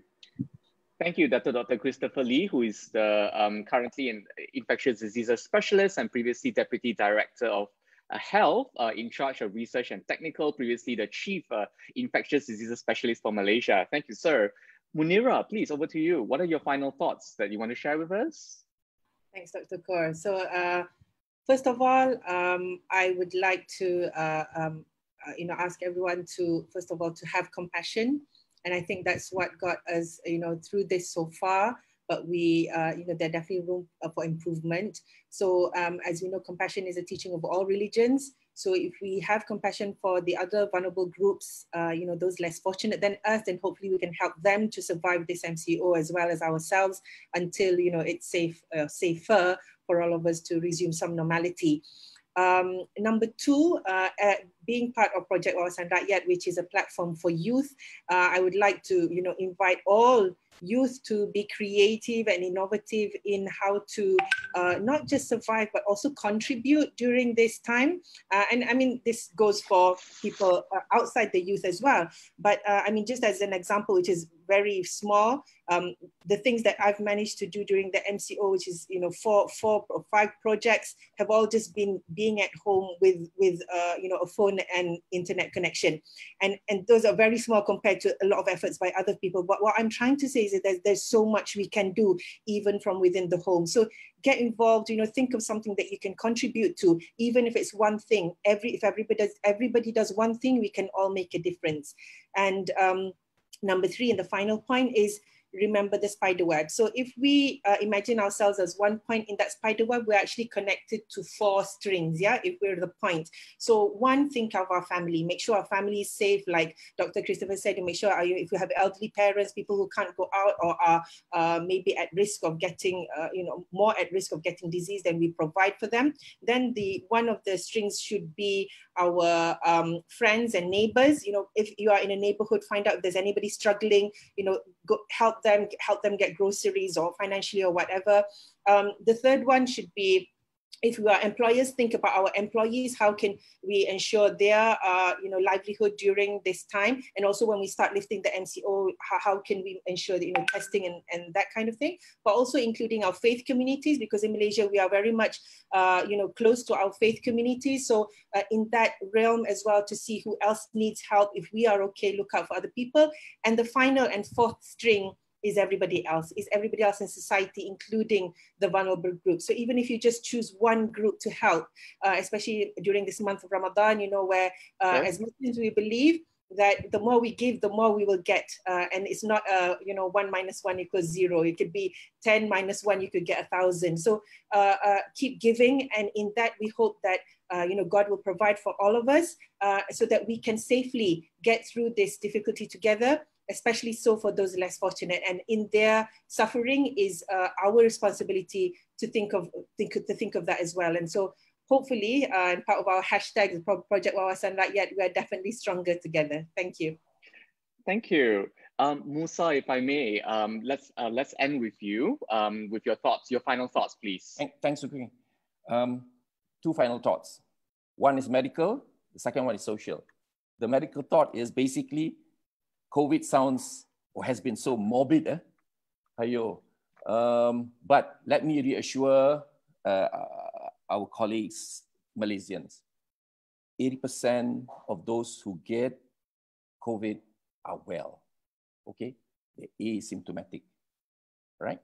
Thank you, Dr. Dr. Christopher Lee, who is the um, currently an infectious diseases specialist and previously Deputy Director of uh, Health uh, in charge of research and technical, previously the Chief uh, Infectious Diseases Specialist for Malaysia. Thank you, sir. Munira, please, over to you. What are your final thoughts that you want to share with us? Thanks, Dr. Khor. So, uh, first of all, um, I would like to, uh, um, uh, you know, ask everyone to, first of all, to have compassion. And I think that's what got us, you know, through this so far. But we, uh, you know, there's definitely room for improvement. So, um, as you know, compassion is a teaching of all religions. So if we have compassion for the other vulnerable groups, uh, you know, those less fortunate than us, then hopefully we can help them to survive this MCO as well as ourselves until, you know, it's safe, uh, safer for all of us to resume some normality. Um, number two, uh, being part of Project Wawasan Rakyat, which is a platform for youth, uh, I would like to, you know, invite all youth to be creative and innovative in how to uh, not just survive but also contribute during this time. Uh, and I mean, this goes for people uh, outside the youth as well. But uh, I mean, just as an example, which is very small, um, the things that I've managed to do during the MCO, which is you know four, four or five projects, have all just been being at home with with uh, you know a phone and internet connection, and and those are very small compared to a lot of efforts by other people. But what I'm trying to say there's, there's so much we can do even from within the home. So get involved. You know, think of something that you can contribute to, even if it's one thing. Every if everybody does everybody does one thing, we can all make a difference. And um, number three, and the final point is remember the spider web. So if we uh, imagine ourselves as one point in that spider web, we're actually connected to four strings, yeah, if we're the point. So one, think of our family, make sure our family is safe, like Dr. Christopher said, make sure you, if you have elderly parents, people who can't go out or are uh, maybe at risk of getting, uh, you know, more at risk of getting disease, then we provide for them. Then the one of the strings should be our um, friends and neighbors. You know, if you are in a neighborhood, find out if there's anybody struggling, you know, go, help them help them get groceries or financially or whatever. Um, the third one should be if we are employers, think about our employees. How can we ensure their, uh, you know, livelihood during this time? And also when we start lifting the MCO, how, how can we ensure the, you know, testing and, and that kind of thing? But also including our faith communities, because in Malaysia we are very much, uh, you know, close to our faith communities. So uh, in that realm as well, to see who else needs help. If we are okay, look out for other people. And the final and fourth string is everybody else, is everybody else in society, including the vulnerable groups. So even if you just choose one group to help, uh, especially during this month of Ramadan, you know, where uh, as Muslims we believe that the more we give, the more we will get. Uh, and it's not, uh, you know, one minus one equals zero. It could be 10 minus one, you could get a thousand. So uh, uh, keep giving. And in that, we hope that, uh, you know, God will provide for all of us uh, so that we can safely get through this difficulty together especially so for those less fortunate. And in their suffering is uh, our responsibility to think of think to think of that as well. And so hopefully, uh, and part of our hashtag Project Wawasan Rakyat, we are definitely stronger together. Thank you. Thank you. Um, Musa, if I may, um, let's uh, let's end with you um, with your thoughts, your final thoughts, please. Thanks, Sukri. Um, two final thoughts. One is medical. The second one is social. The medical thought is basically COVID sounds or has been so morbid, eh? Um, but let me reassure uh, our colleagues, Malaysians, 80% of those who get COVID are well, okay? They're asymptomatic, right?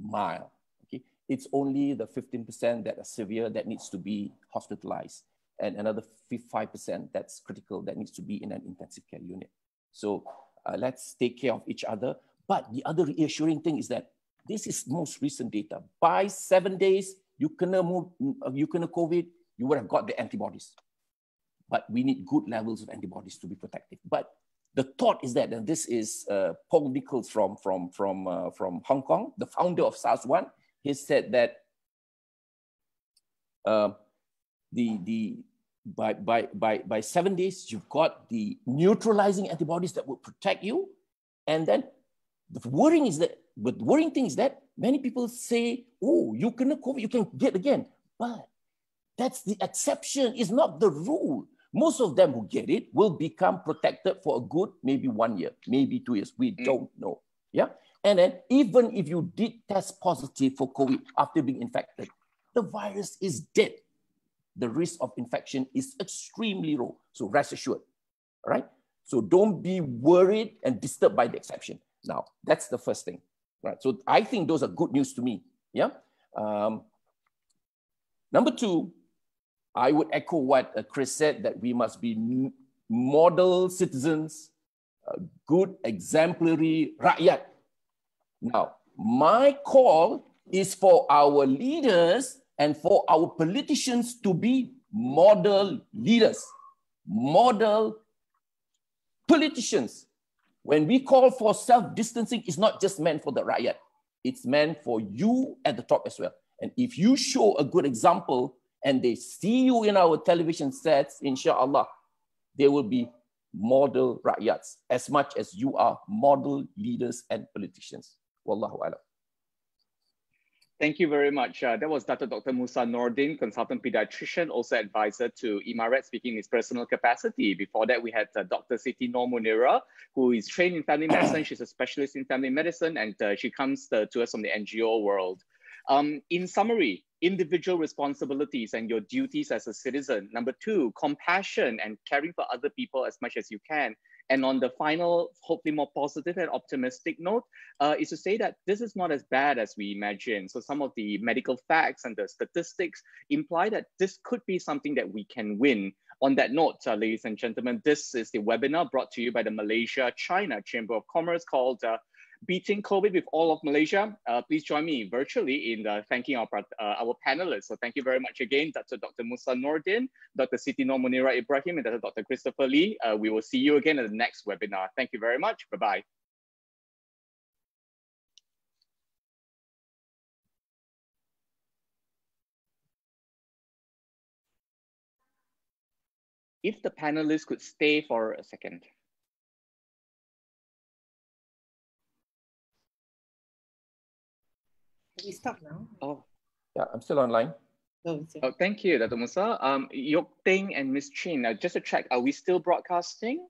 Mild, okay? It's only the 15% that are severe that needs to be hospitalized and another 5% that's critical that needs to be in an intensive care unit. So uh, let's take care of each other. But the other reassuring thing is that this is most recent data. By seven days, you can move, uh, you can COVID, you would have got the antibodies. But we need good levels of antibodies to be protective. But the thought is that, and this is uh, Paul Nichols from, from, from, uh, from Hong Kong, the founder of SARS-1, he said that uh, the, the, by, by, by, by seven days, you've got the neutralizing antibodies that will protect you. And then the worrying is that, but the worrying thing is that many people say, oh, you can COVID, you can get again. But that's the exception, is not the rule. Most of them who get it will become protected for a good maybe one year, maybe two years. We mm. don't know. Yeah. And then even if you did test positive for COVID after being infected, the virus is dead. The risk of infection is extremely low. So rest assured. Right. So don't be worried and disturbed by the exception. Now, that's the first thing. Right. So I think those are good news to me. Yeah. Um, number two, I would echo what uh, Chris said that we must be model citizens, uh, good exemplary rakyat. Now, my call is for our leaders and for our politicians to be model leaders, model politicians. When we call for self-distancing, it's not just meant for the rakyat, It's meant for you at the top as well. And if you show a good example and they see you in our television sets, inshallah, they will be model rakyats as much as you are model leaders and politicians. Wallahu alam. Thank you very much. Uh, that was Dr. Dr. Musa Nordin, consultant pediatrician, also advisor to IMARET, speaking in his personal capacity. Before that, we had uh, Dr. Siti Noor Munira, who is trained in family medicine. She's a specialist in family medicine, and uh, she comes uh, to us from the NGO world. Um, in summary, individual responsibilities and your duties as a citizen. Number two, compassion and caring for other people as much as you can. And on the final, hopefully more positive and optimistic note, uh, is to say that this is not as bad as we imagine. So some of the medical facts and the statistics imply that this could be something that we can win. On that note, uh, ladies and gentlemen, this is the webinar brought to you by the Malaysia China Chamber of Commerce called uh, beating COVID with all of Malaysia. Uh, please join me virtually in uh, thanking our, uh, our panelists. So thank you very much again, Dr. Dr. Musa Nordin, Dr. Siti Munira Ibrahim, and Dr. Dr. Christopher Lee. Uh, we will see you again at the next webinar. Thank you very much. Bye-bye. If the panelists could stay for a second. We stop now? Oh. Yeah, I'm still online. Oh, oh thank you, Dr. Musa. Um, Yok Ting and Miss Chin, uh, just to check, are we still broadcasting?